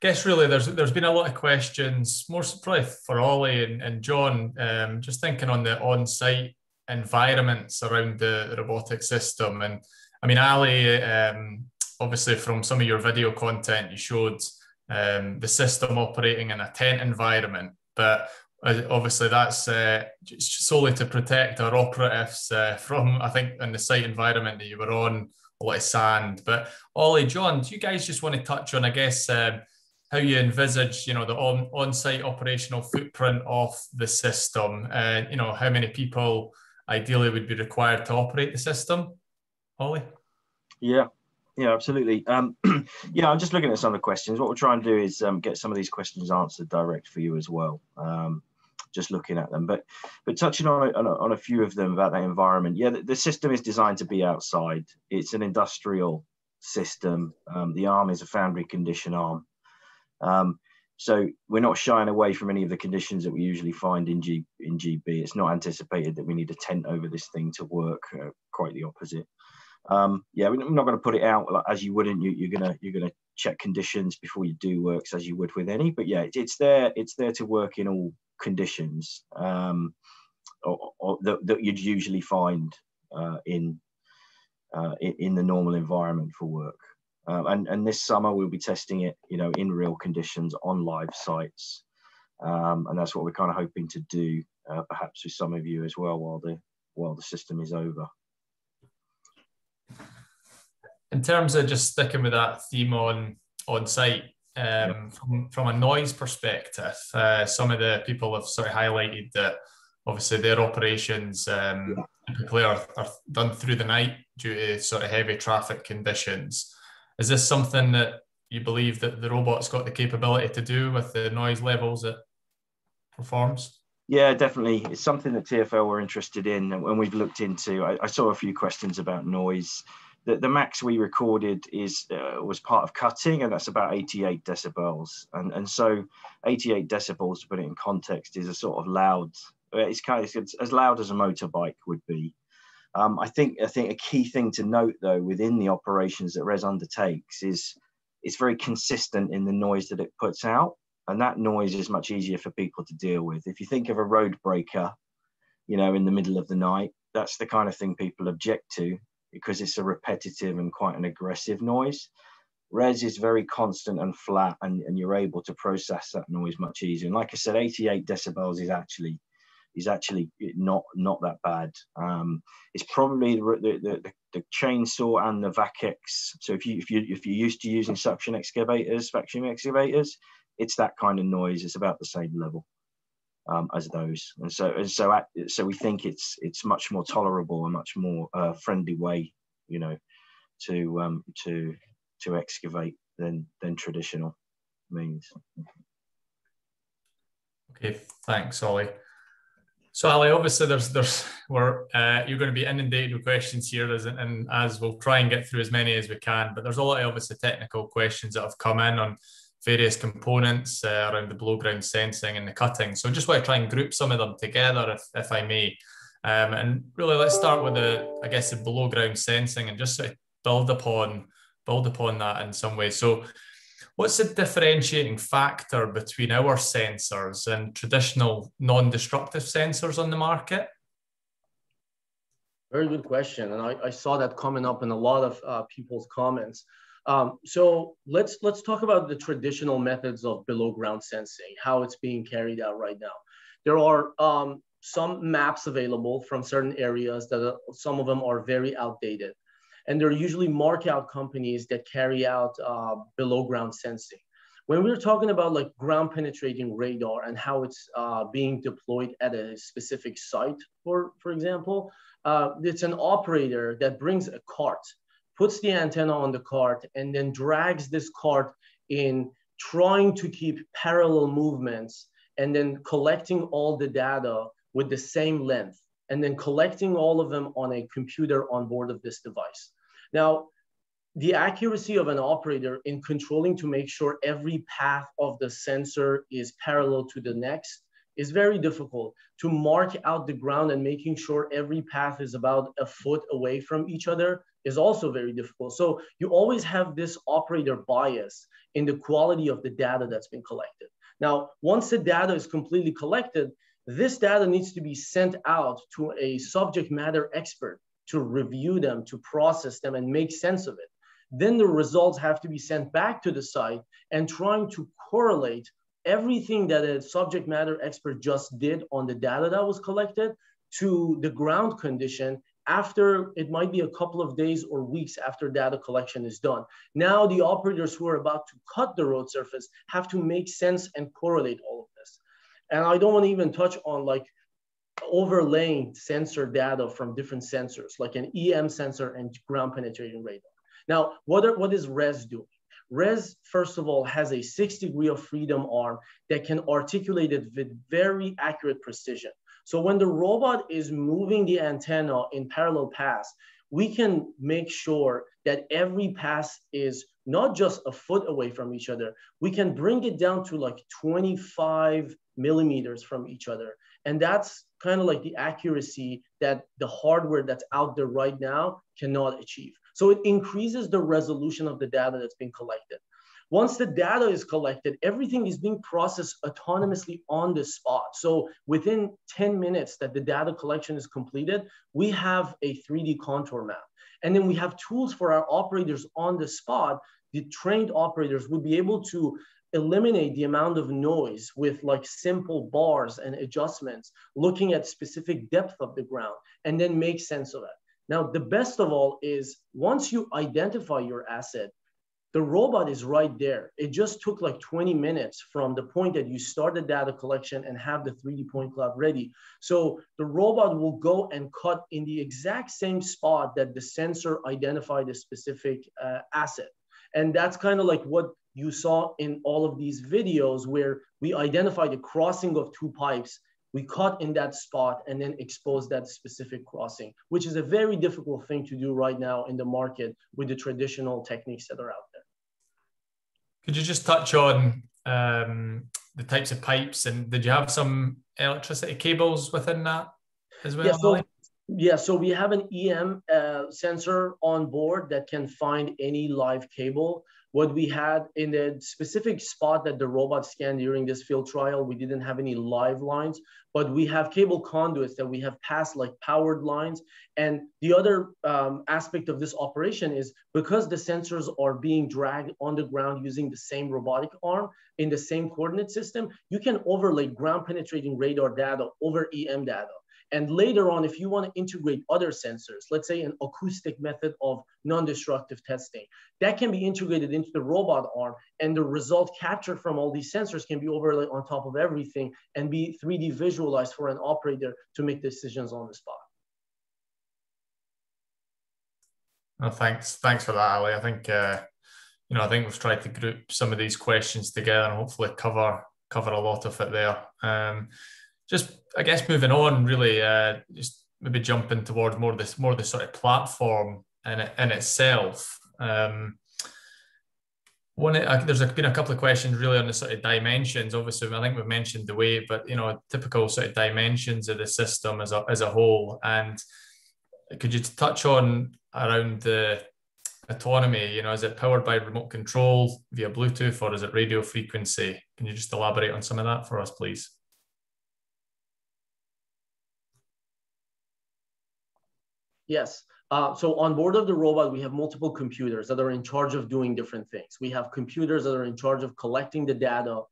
guess really there's there's been a lot of questions, more probably for Ollie and, and John. Um, just thinking on the on-site environments around the, robotic system, and I mean, Ali, um, obviously from some of your video content, you showed um, the system operating in a tent environment, but uh, obviously that's uh, solely to protect our operatives uh, from, I think, in the site environment that you were on, a lot of sand. But Ollie, John, do you guys just want to touch on, I guess, um, how you envisage, you know, the on on-site operational footprint of the system, and you know, how many people ideally would be required to operate the system? Ollie. Yeah, yeah, absolutely. Um, (clears throat) yeah, I'm just looking at some of the questions. What we'll try and do is um, get some of these questions answered direct for you as well. Um, just looking at them, but but touching on a, on a, on a few of them about that environment. Yeah, the, the, system is designed to be outside. It's an industrial system. Um, the arm is a foundry condition arm. Um, so we're not shying away from any of the conditions that we usually find in G in GB. It's not anticipated that we need a tent over this thing to work. Uh, quite the opposite. Um, yeah, we're not going to put it out as you wouldn't. You, are gonna you're gonna check conditions before you do works as you would with any. But yeah, it's there. It's there to work in all conditions um, or, or that, that, you'd usually find uh, in, uh, in the normal environment for work. Um, and, and this summer we'll be testing it, you know, in real conditions on live sites. Um, and that's what we're kind of hoping to do, uh, perhaps with some of you as well, while the while the system is over. In terms of just sticking with that theme on on site, um, from from a noise perspective, uh, some of the people have sort of highlighted that obviously their operations um, typically are, are done through the night due to sort of heavy traffic conditions. Is this something that you believe that the robot's got the capability to do with the noise levels it performs? Yeah, definitely. It's something that TFL were interested in and when we've looked into. I, I saw a few questions about noise. The, the max we recorded is uh, was part of cutting, and that's about 88 decibels. And and so 88 decibels, to put it in context, is a sort of loud. It's kind of it's as loud as a motorbike would be. Um, I think I think a key thing to note though within the operations that RES undertakes is it's very consistent in the noise that it puts out, and that noise is much easier for people to deal with. If you think of a road breaker, you know, in the middle of the night, that's the kind of thing people object to because it's a repetitive and quite an aggressive noise. RES is very constant and flat, and, and you're able to process that noise much easier. And like I said, 88 decibels is actually is actually not not that bad. Um, it's probably the, the, the, chainsaw and the Vacex. So if you if you if you're used to using suction excavators, vacuum excavators, it's that kind of noise. It's about the same level um, as those, and so and so at, so we think it's it's much more tolerable and much more uh, friendly way, you know, to um, to to excavate than than traditional means. Okay, thanks, Ollie. So Ali, obviously there's there's we're uh, you're going to be inundated with questions here, as and as we'll try and get through as many as we can. But there's a lot of obviously technical questions that have come in on various components uh, around the below ground sensing and the cutting. So I just want to try and group some of them together, if if I may. Um, and really, let's start with the I guess the below ground sensing and just sort of build upon build upon that in some way. So What's the differentiating factor between our sensors and traditional non-destructive sensors on the market? Very good question, and I, I saw that coming up in a lot of uh, people's comments. Um, so let's let's talk about the traditional methods of below ground sensing, how it's being carried out right now. There are um, some maps available from certain areas that uh, some of them are very outdated and they're usually mark out companies that carry out uh, below ground sensing. When we're talking about like ground penetrating radar and how it's uh, being deployed at a specific site, for, for example, uh, it's an operator that brings a cart, puts the antenna on the cart, and then drags this cart in trying to keep parallel movements and then collecting all the data with the same length and then collecting all of them on a computer on board of this device. Now, the accuracy of an operator in controlling to make sure every path of the sensor is parallel to the next is very difficult. To mark out the ground and making sure every path is about a foot away from each other is also very difficult. So you always have this operator bias in the quality of the data that's been collected. Now, once the data is completely collected, this data needs to be sent out to a subject matter expert to review them, to process them and make sense of it. Then the results have to be sent back to the site and trying to correlate everything that a subject matter expert just did on the data that was collected to the ground condition after it might be a couple of days or weeks after data collection is done. Now the operators who are about to cut the road surface have to make sense and correlate all of this. And I don't want to even touch on like overlaying sensor data from different sensors, like an EM sensor and ground penetrating radar. Now, what, are, what is RES doing? RES, first of all, has a six degree of freedom arm that can articulate it with very accurate precision. So when the robot is moving the antenna in parallel paths, we can make sure that every pass is not just a foot away from each other. We can bring it down to like 25 millimeters from each other. And that's kind of like the accuracy that the hardware that's out there right now cannot achieve. So it increases the resolution of the data that's being collected. Once the data is collected, everything is being processed autonomously on the spot. So within 10 minutes that the data collection is completed, we have a 3D contour map. And then we have tools for our operators on the spot. The trained operators would be able to eliminate the amount of noise with like simple bars and adjustments, looking at specific depth of the ground, and then make sense of it. Now, the best of all is once you identify your asset, the robot is right there. It just took like 20 minutes from the point that you start the data collection and have the 3D point cloud ready. So the robot will go and cut in the exact same spot that the sensor identified a specific uh, asset. And that's kind of like what you saw in all of these videos where we identified the crossing of two pipes, we cut in that spot and then expose that specific crossing, which is a very difficult thing to do right now in the market with the traditional techniques that are out there. Could you just touch on um, the types of pipes and did you have some electricity cables within that as well? Yeah, so, yeah, so we have an EM uh, sensor on board that can find any live cable. What we had in the specific spot that the robot scanned during this field trial, we didn't have any live lines, but we have cable conduits that we have passed like powered lines. And the other um, aspect of this operation is because the sensors are being dragged on the ground using the same robotic arm in the same coordinate system, you can overlay ground penetrating radar data over EM data. And later on, if you want to integrate other sensors, let's say an acoustic method of non-destructive testing, that can be integrated into the robot arm and the result captured from all these sensors can be overlaid on top of everything and be 3D visualized for an operator to make decisions on the spot. Well, thanks. Thanks for that, Ali. I think, uh, you know, I think we've tried to group some of these questions together and hopefully cover cover a lot of it there. Um, just I guess moving on, really, uh, just maybe jumping towards more this more the sort of platform in, in itself. Um, one, there's been a couple of questions really on the sort of dimensions. Obviously, I think we've mentioned the weight, but you know, typical sort of dimensions of the system as a as a whole. And could you touch on around the autonomy? You know, is it powered by remote control via Bluetooth or is it radio frequency? Can you just elaborate on some of that for us, please? Yes. Uh, so on board of the robot, we have multiple computers that are in charge of doing different things. We have computers that are in charge of collecting the data.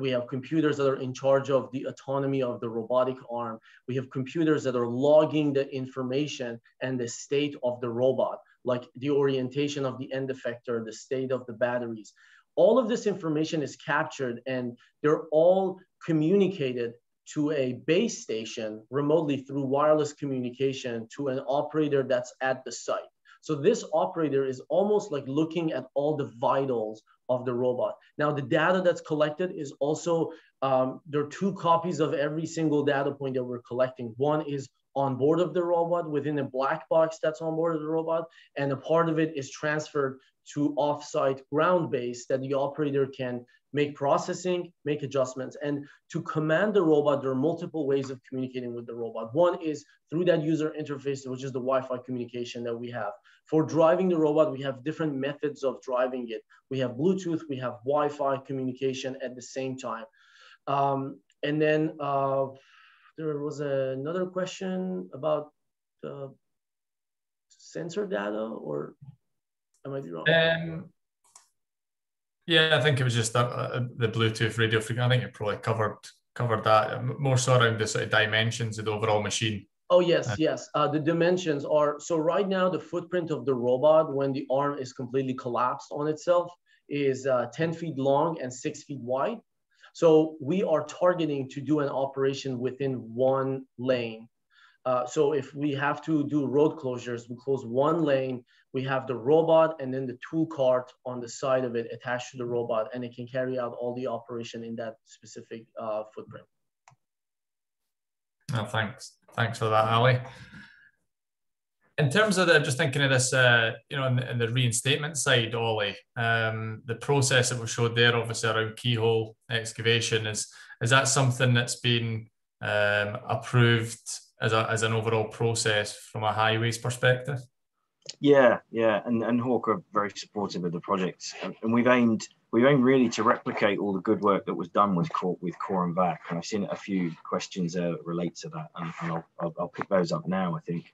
We have computers that are in charge of the autonomy of the robotic arm. We have computers that are logging the information and the state of the robot, like the orientation of the end effector, the state of the batteries. All of this information is captured and they're all communicated to a base station remotely through wireless communication to an operator that's at the site. So this operator is almost like looking at all the vitals of the robot. Now the data that's collected is also, um, there are two copies of every single data point that we're collecting. One is on board of the robot within a black box that's on board of the robot, and a part of it is transferred to offsite ground base that the operator can make processing, make adjustments. And to command the robot, there are multiple ways of communicating with the robot. One is through that user interface, which is the Wi-Fi communication that we have. For driving the robot, we have different methods of driving it. We have Bluetooth, we have Wi-Fi communication at the same time. Um, and then uh, there was another question about the sensor data or am I wrong? Um, yeah, I think it was just that, uh, the Bluetooth radio frequency. I think it probably covered covered that more so around the sort of dimensions of the overall machine. Oh yes, uh, yes. Uh, the dimensions are so right now the footprint of the robot when the arm is completely collapsed on itself is uh, 10 feet long and six feet wide. So we are targeting to do an operation within one lane. Uh, so if we have to do road closures, we close one lane we have the robot and then the tool cart on the side of it attached to the robot and it can carry out all the operation in that specific uh, footprint. Oh, thanks. Thanks for that, Ali. In terms of the, just thinking of this, uh, you know, in the, in the, reinstatement side, Ollie, um, the process that was showed there, obviously around keyhole excavation, is is that something that's been um, approved as, a, as an overall process from a highways perspective? Yeah, yeah, and and HAUC are very supportive of the project, and we've aimed we've aimed really to replicate all the good work that was done with core with core and vac, and I've seen a few questions relate to that, and, and I'll, I'll, I'll pick those up now. I think.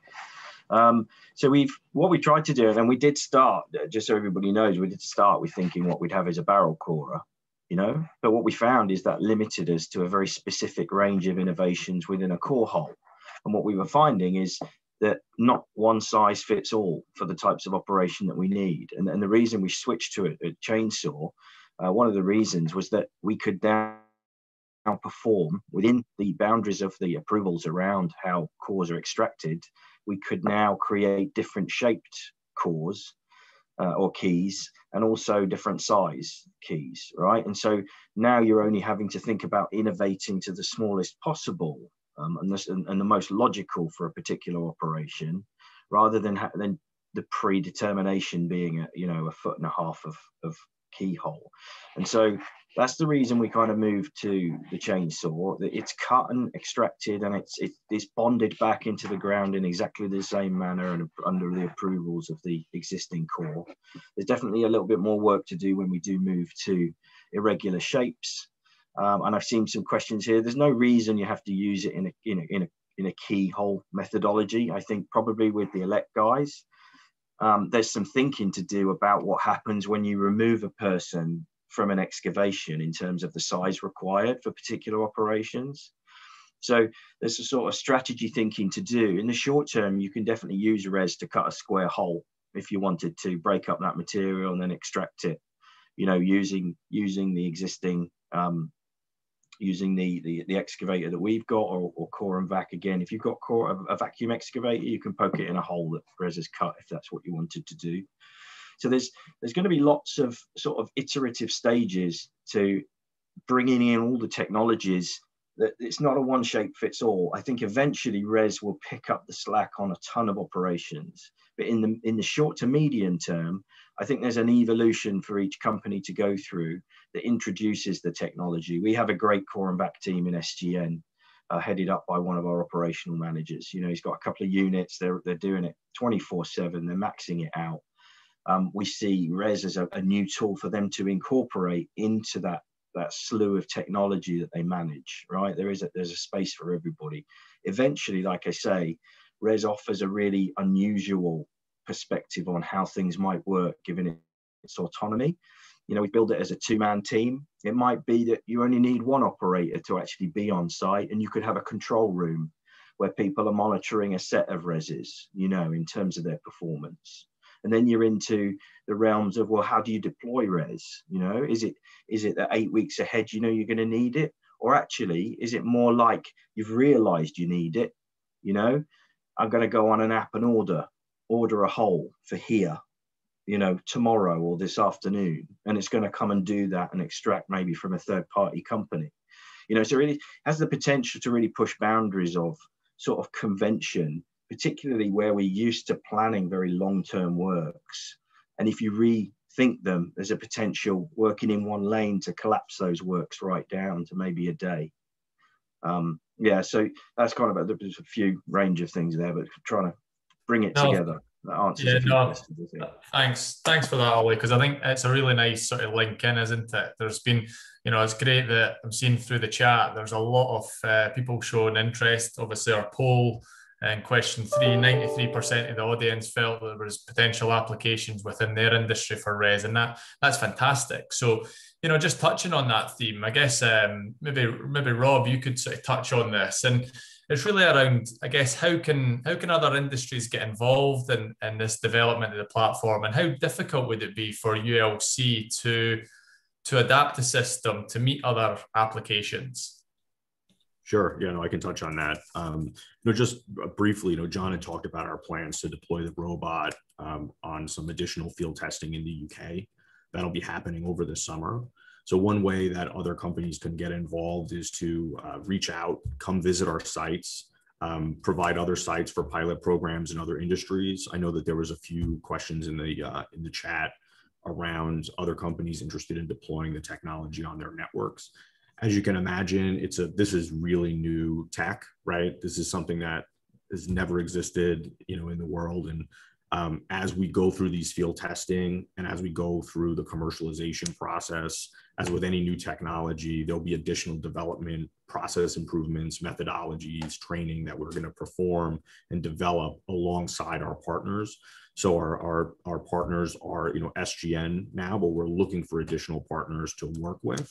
Um, so we've what we tried to do, and we did start just so everybody knows, we did start with thinking what we'd have is a barrel corer, you know, but what we found is that limited us to a very specific range of innovations within a core hole. And what we were finding is that not one size fits all for the types of operation that we need. And, and the reason we switched to a, a chainsaw, uh, one of the reasons was that we could now perform within the boundaries of the approvals around how cores are extracted. We could now create different shaped cores uh, or keys and also different size keys, right? And so now you're only having to think about innovating to the smallest possible um, and, this, and, the most logical for a particular operation, rather than ha- than the predetermination being a you know a foot and a half of, of keyhole. And so that's the reason we kind of moved to the chainsaw. That it's cut and extracted, and it's it's bonded back into the ground in exactly the same manner and under the approvals of the existing core. There's definitely a little bit more work to do when we do move to irregular shapes um, and I've seen some questions here. There's no reason you have to use it in a, in a, in a, in a keyhole methodology. I think probably with the elect guys, um, there's some thinking to do about what happens when you remove a person from an excavation in terms of the size required for particular operations. So there's a sort of strategy thinking to do. In the short term, you can definitely use a RES to cut a square hole if you wanted to break up that material and then extract it, you know, using using the existing um, using the, the, the excavator that we've got or, or core and vac again. If you've got core a, vacuum excavator, you can poke it in a hole that RES has cut if that's what you wanted to do. So there's there's going to be lots of sort of iterative stages to bringing in all the technologies that it's not a one shape fits all. I think eventually RES will pick up the slack on a ton of operations. But in the in the short to medium term, I think there's an evolution for each company to go through that introduces the technology. We have a great core and vac team in SGN, uh, headed up by one of our operational managers. You know, he's got a couple of units. They're they're doing it 24/7. They're maxing it out. Um, we see RES as a, a new tool for them to incorporate into that that slew of technology that they manage, right? There is a, there's a space for everybody. Eventually, like I say, RES offers a really unusual perspective on how things might work, given its autonomy. You know, we build it as a two-man team. It might be that you only need one operator to actually be on site, and you could have a control room where people are monitoring a set of reses, you know, in terms of their performance. And then you're into the realms of well how do you deploy RES? You know is it is it that eight weeks ahead you know you're going to need it? Or actually is it more like you've realized you need it you know? I'm going to go on an app and order order a hole for here you know tomorrow or this afternoon and it's going to come and do that and extract maybe from a third party company you know so really has the potential to really push boundaries of sort of convention particularly where we're used to planning very long-term works. And if you rethink them, there's a potential working in one lane to collapse those works right down to maybe a day. Um, yeah, so that's kind of a, there's a few range of things there, but trying to bring it together. That answers yeah, no, thanks, thanks for that, Ollie, because I think it's a really nice sort of link in, isn't it? There's been, you know, it's great that I'm seeing through the chat. There's a lot of uh, people showing interest. Obviously, our poll and question three, 93% of the audience felt there was potential applications within their industry for RES, and that that's fantastic. So, you know, just touching on that theme, I guess um, maybe maybe Rob, you could sort of touch on this, and it's really around, I guess, how can how can other industries get involved in in this development of the platform, and how difficult would it be for ULC to to adapt the system to meet other applications? Sure. Yeah, no, I can touch on that. Um, you know, just briefly, you know, John had talked about our plans to deploy the robot um, on some additional field testing in the UK. That'll be happening over the summer. So one way that other companies can get involved is to uh, reach out, come visit our sites, um, provide other sites for pilot programs in other industries. I know that there was a few questions in the uh, in the chat around other companies interested in deploying the technology on their networks as you can imagine, it's a this is really new tech, right? This is something that has never existed, you know, in the world. And um, as we go through these field testing and as we go through the commercialization process, as with any new technology, there'll be additional development, process improvements, methodologies, training that we're going to perform and develop alongside our partners. So our, our, our partners are, you know, SGN now, but we're looking for additional partners to work with.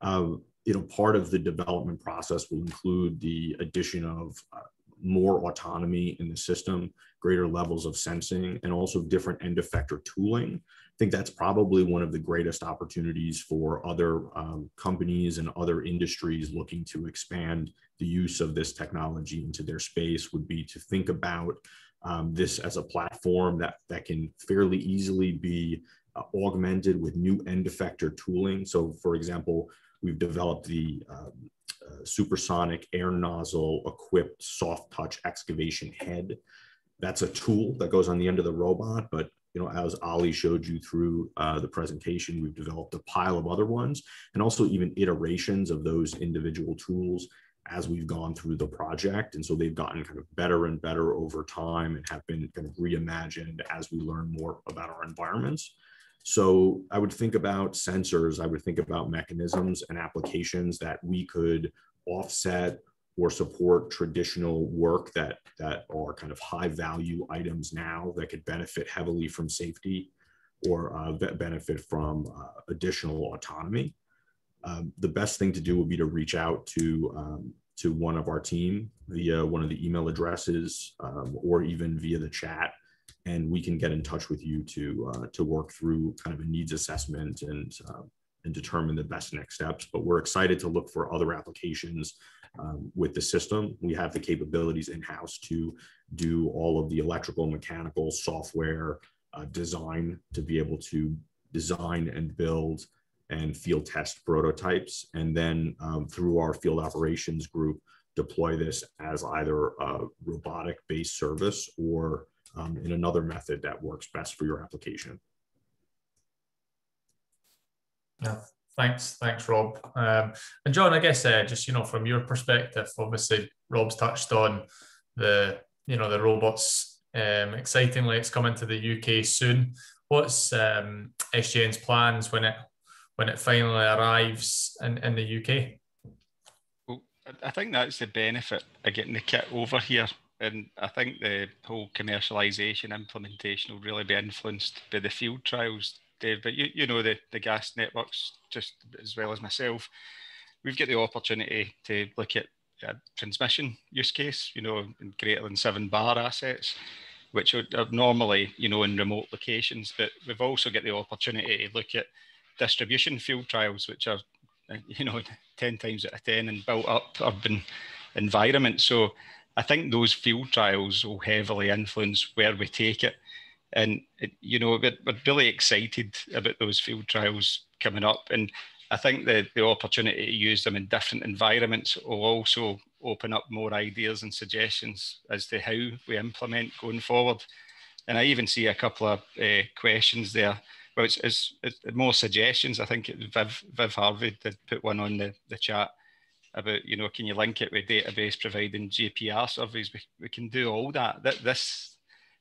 Uh, you know, part of the development process will include the addition of uh, more autonomy in the system, greater levels of sensing, and also different end effector tooling. Think that's probably one of the greatest opportunities for other um, companies and other industries looking to expand the use of this technology into their space would be to think about um, this as a platform that, that can fairly easily be uh, augmented with new end effector tooling. So for example, We've developed the um, uh, supersonic air nozzle equipped soft touch excavation head. That's a tool that goes on the end of the robot, but you know, as Ali showed you through uh, the presentation, we've developed a pile of other ones and also even iterations of those individual tools as we've gone through the project. And so they've gotten kind of better and better over time and have been kind of reimagined as we learn more about our environments. So I would think about sensors, I would think about mechanisms and applications that we could offset or support traditional work that, that are kind of high value items now that could benefit heavily from safety or uh, benefit from uh, additional autonomy. Um, the best thing to do would be to reach out to um, to one of our team via one of the email addresses um, or even via the chat and we can get in touch with you to uh, to work through kind of a needs assessment and uh, and determine the best next steps. But we're excited to look for other applications um, with the system. We have the capabilities in house to do all of the electrical, mechanical, software uh, design to be able to design and build and field test prototypes. And then um, through our field operations group, deploy this as either a robotic based service or um, in another method that works best for your application. Yeah, thanks, thanks, Rob. Um, and John, I guess uh, just you know from your perspective, obviously Rob's touched on the you know the robots. Um, excitingly, it's coming to the UK soon. What's um, SGN's plans when it when it finally arrives in, in the UK? Well, I think that's the benefit of getting the kit over here. And I think the whole commercialization implementation will really be influenced by the field trials, Dave. But you, you know the, the gas networks just as well as myself. We've got the opportunity to look at a transmission use case, you know, greater than seven bar assets, which are normally, you know, in remote locations. But we've also got the opportunity to look at distribution field trials, which are, you know, (laughs) 10 times out of 10 and built up urban environments. So I think those field trials will heavily influence where we take it. And, you know, we're, we're really excited about those field trials coming up. And I think the, the opportunity to use them in different environments will also open up more ideas and suggestions as to how we implement going forward. And I even see a couple of uh, questions there well, it's, it's, it's, more suggestions. I think Viv, Viv Harvey did put one on the, the chat about, you know, can you link it with database providing GPR surveys? We, we can do all that. that. This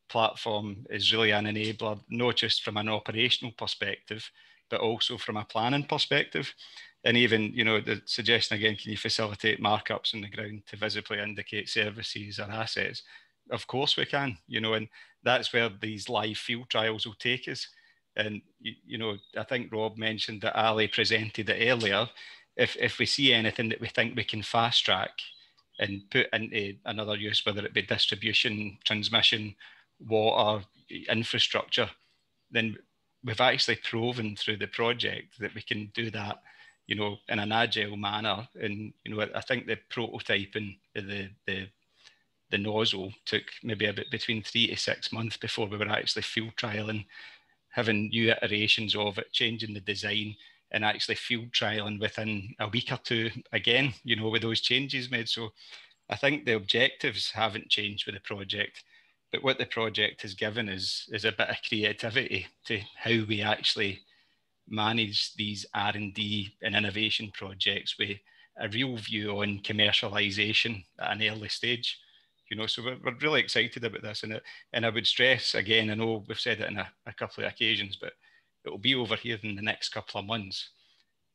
platform is really an enabler, not just from an operational perspective, but also from a planning perspective. And even, you know, the suggestion again, can you facilitate markups on the ground to visibly indicate services or assets? Of course we can, you know, and that's where these live field trials will take us and you, you know, I think Rob mentioned that Ali presented it earlier. If if we see anything that we think we can fast track and put into another use, whether it be distribution, transmission, water, infrastructure, then we've actually proven through the project that we can do that, you know, in an agile manner. And you know, I think the prototyping the the the nozzle took maybe a bit between three to six months before we were actually field trialing having new iterations of it, changing the design, and actually field trialing within a week or two again, you know, with those changes made. So I think the objectives haven't changed with the project, but what the project has given is is a bit of creativity to how we actually manage these R&D and innovation projects with a real view on commercialization at an early stage you know, so we're, we're really excited about this. And, it, and I would stress again, I know we've said it in a, a couple of occasions, but it will be over here in the next couple of months.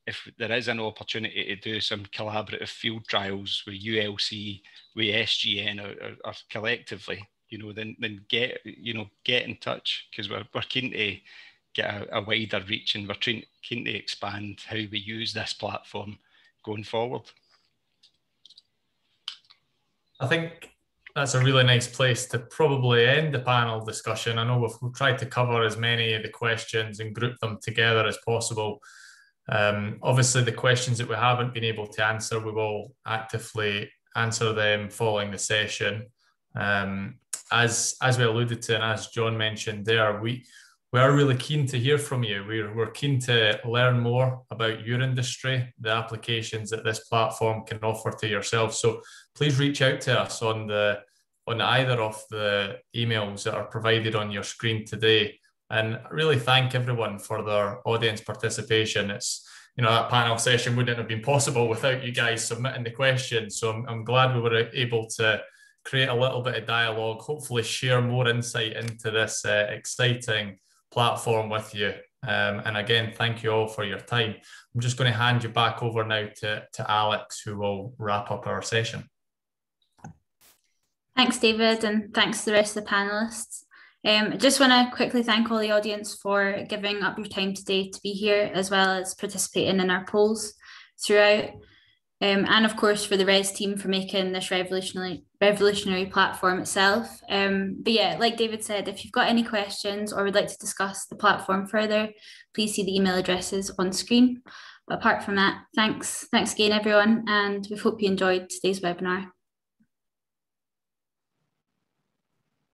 If there is an opportunity to do some collaborative field trials with ULC, with SGN, or, or, or collectively, you know, then then get you know get in touch because we're we're keen to get a, a wider reach and we're trying keen to expand how we use this platform going forward. I think that's a really nice place to probably end the panel discussion. I know we've, tried to cover as many of the questions and group them together as possible. Um, obviously, the questions that we haven't been able to answer, we will actively answer them following the session. Um, as as we alluded to, and as John mentioned there, we we are really keen to hear from you. We're, we're keen to learn more about your industry, the applications that this platform can offer to yourself. So please reach out to us on the on either of the emails that are provided on your screen today. And really thank everyone for their audience participation. It's you know that panel session wouldn't have been possible without you guys submitting the questions. So I'm, I'm glad we were able to create a little bit of dialogue, hopefully share more insight into this uh, exciting platform with you. Um, and again, thank you all for your time. I'm just going to hand you back over now to, to Alex, who will wrap up our session. Thanks, David, and thanks to the rest of the panelists. Um, I just want to quickly thank all the audience for giving up your time today to be here, as well as participating in our polls throughout. Um, and of course for the RES team for making this revolutionary revolutionary platform itself. Um, but yeah, like David said, if you've got any questions or would like to discuss the platform further, please see the email addresses on screen. But apart from that, thanks, thanks again everyone, and we hope you enjoyed today's webinar.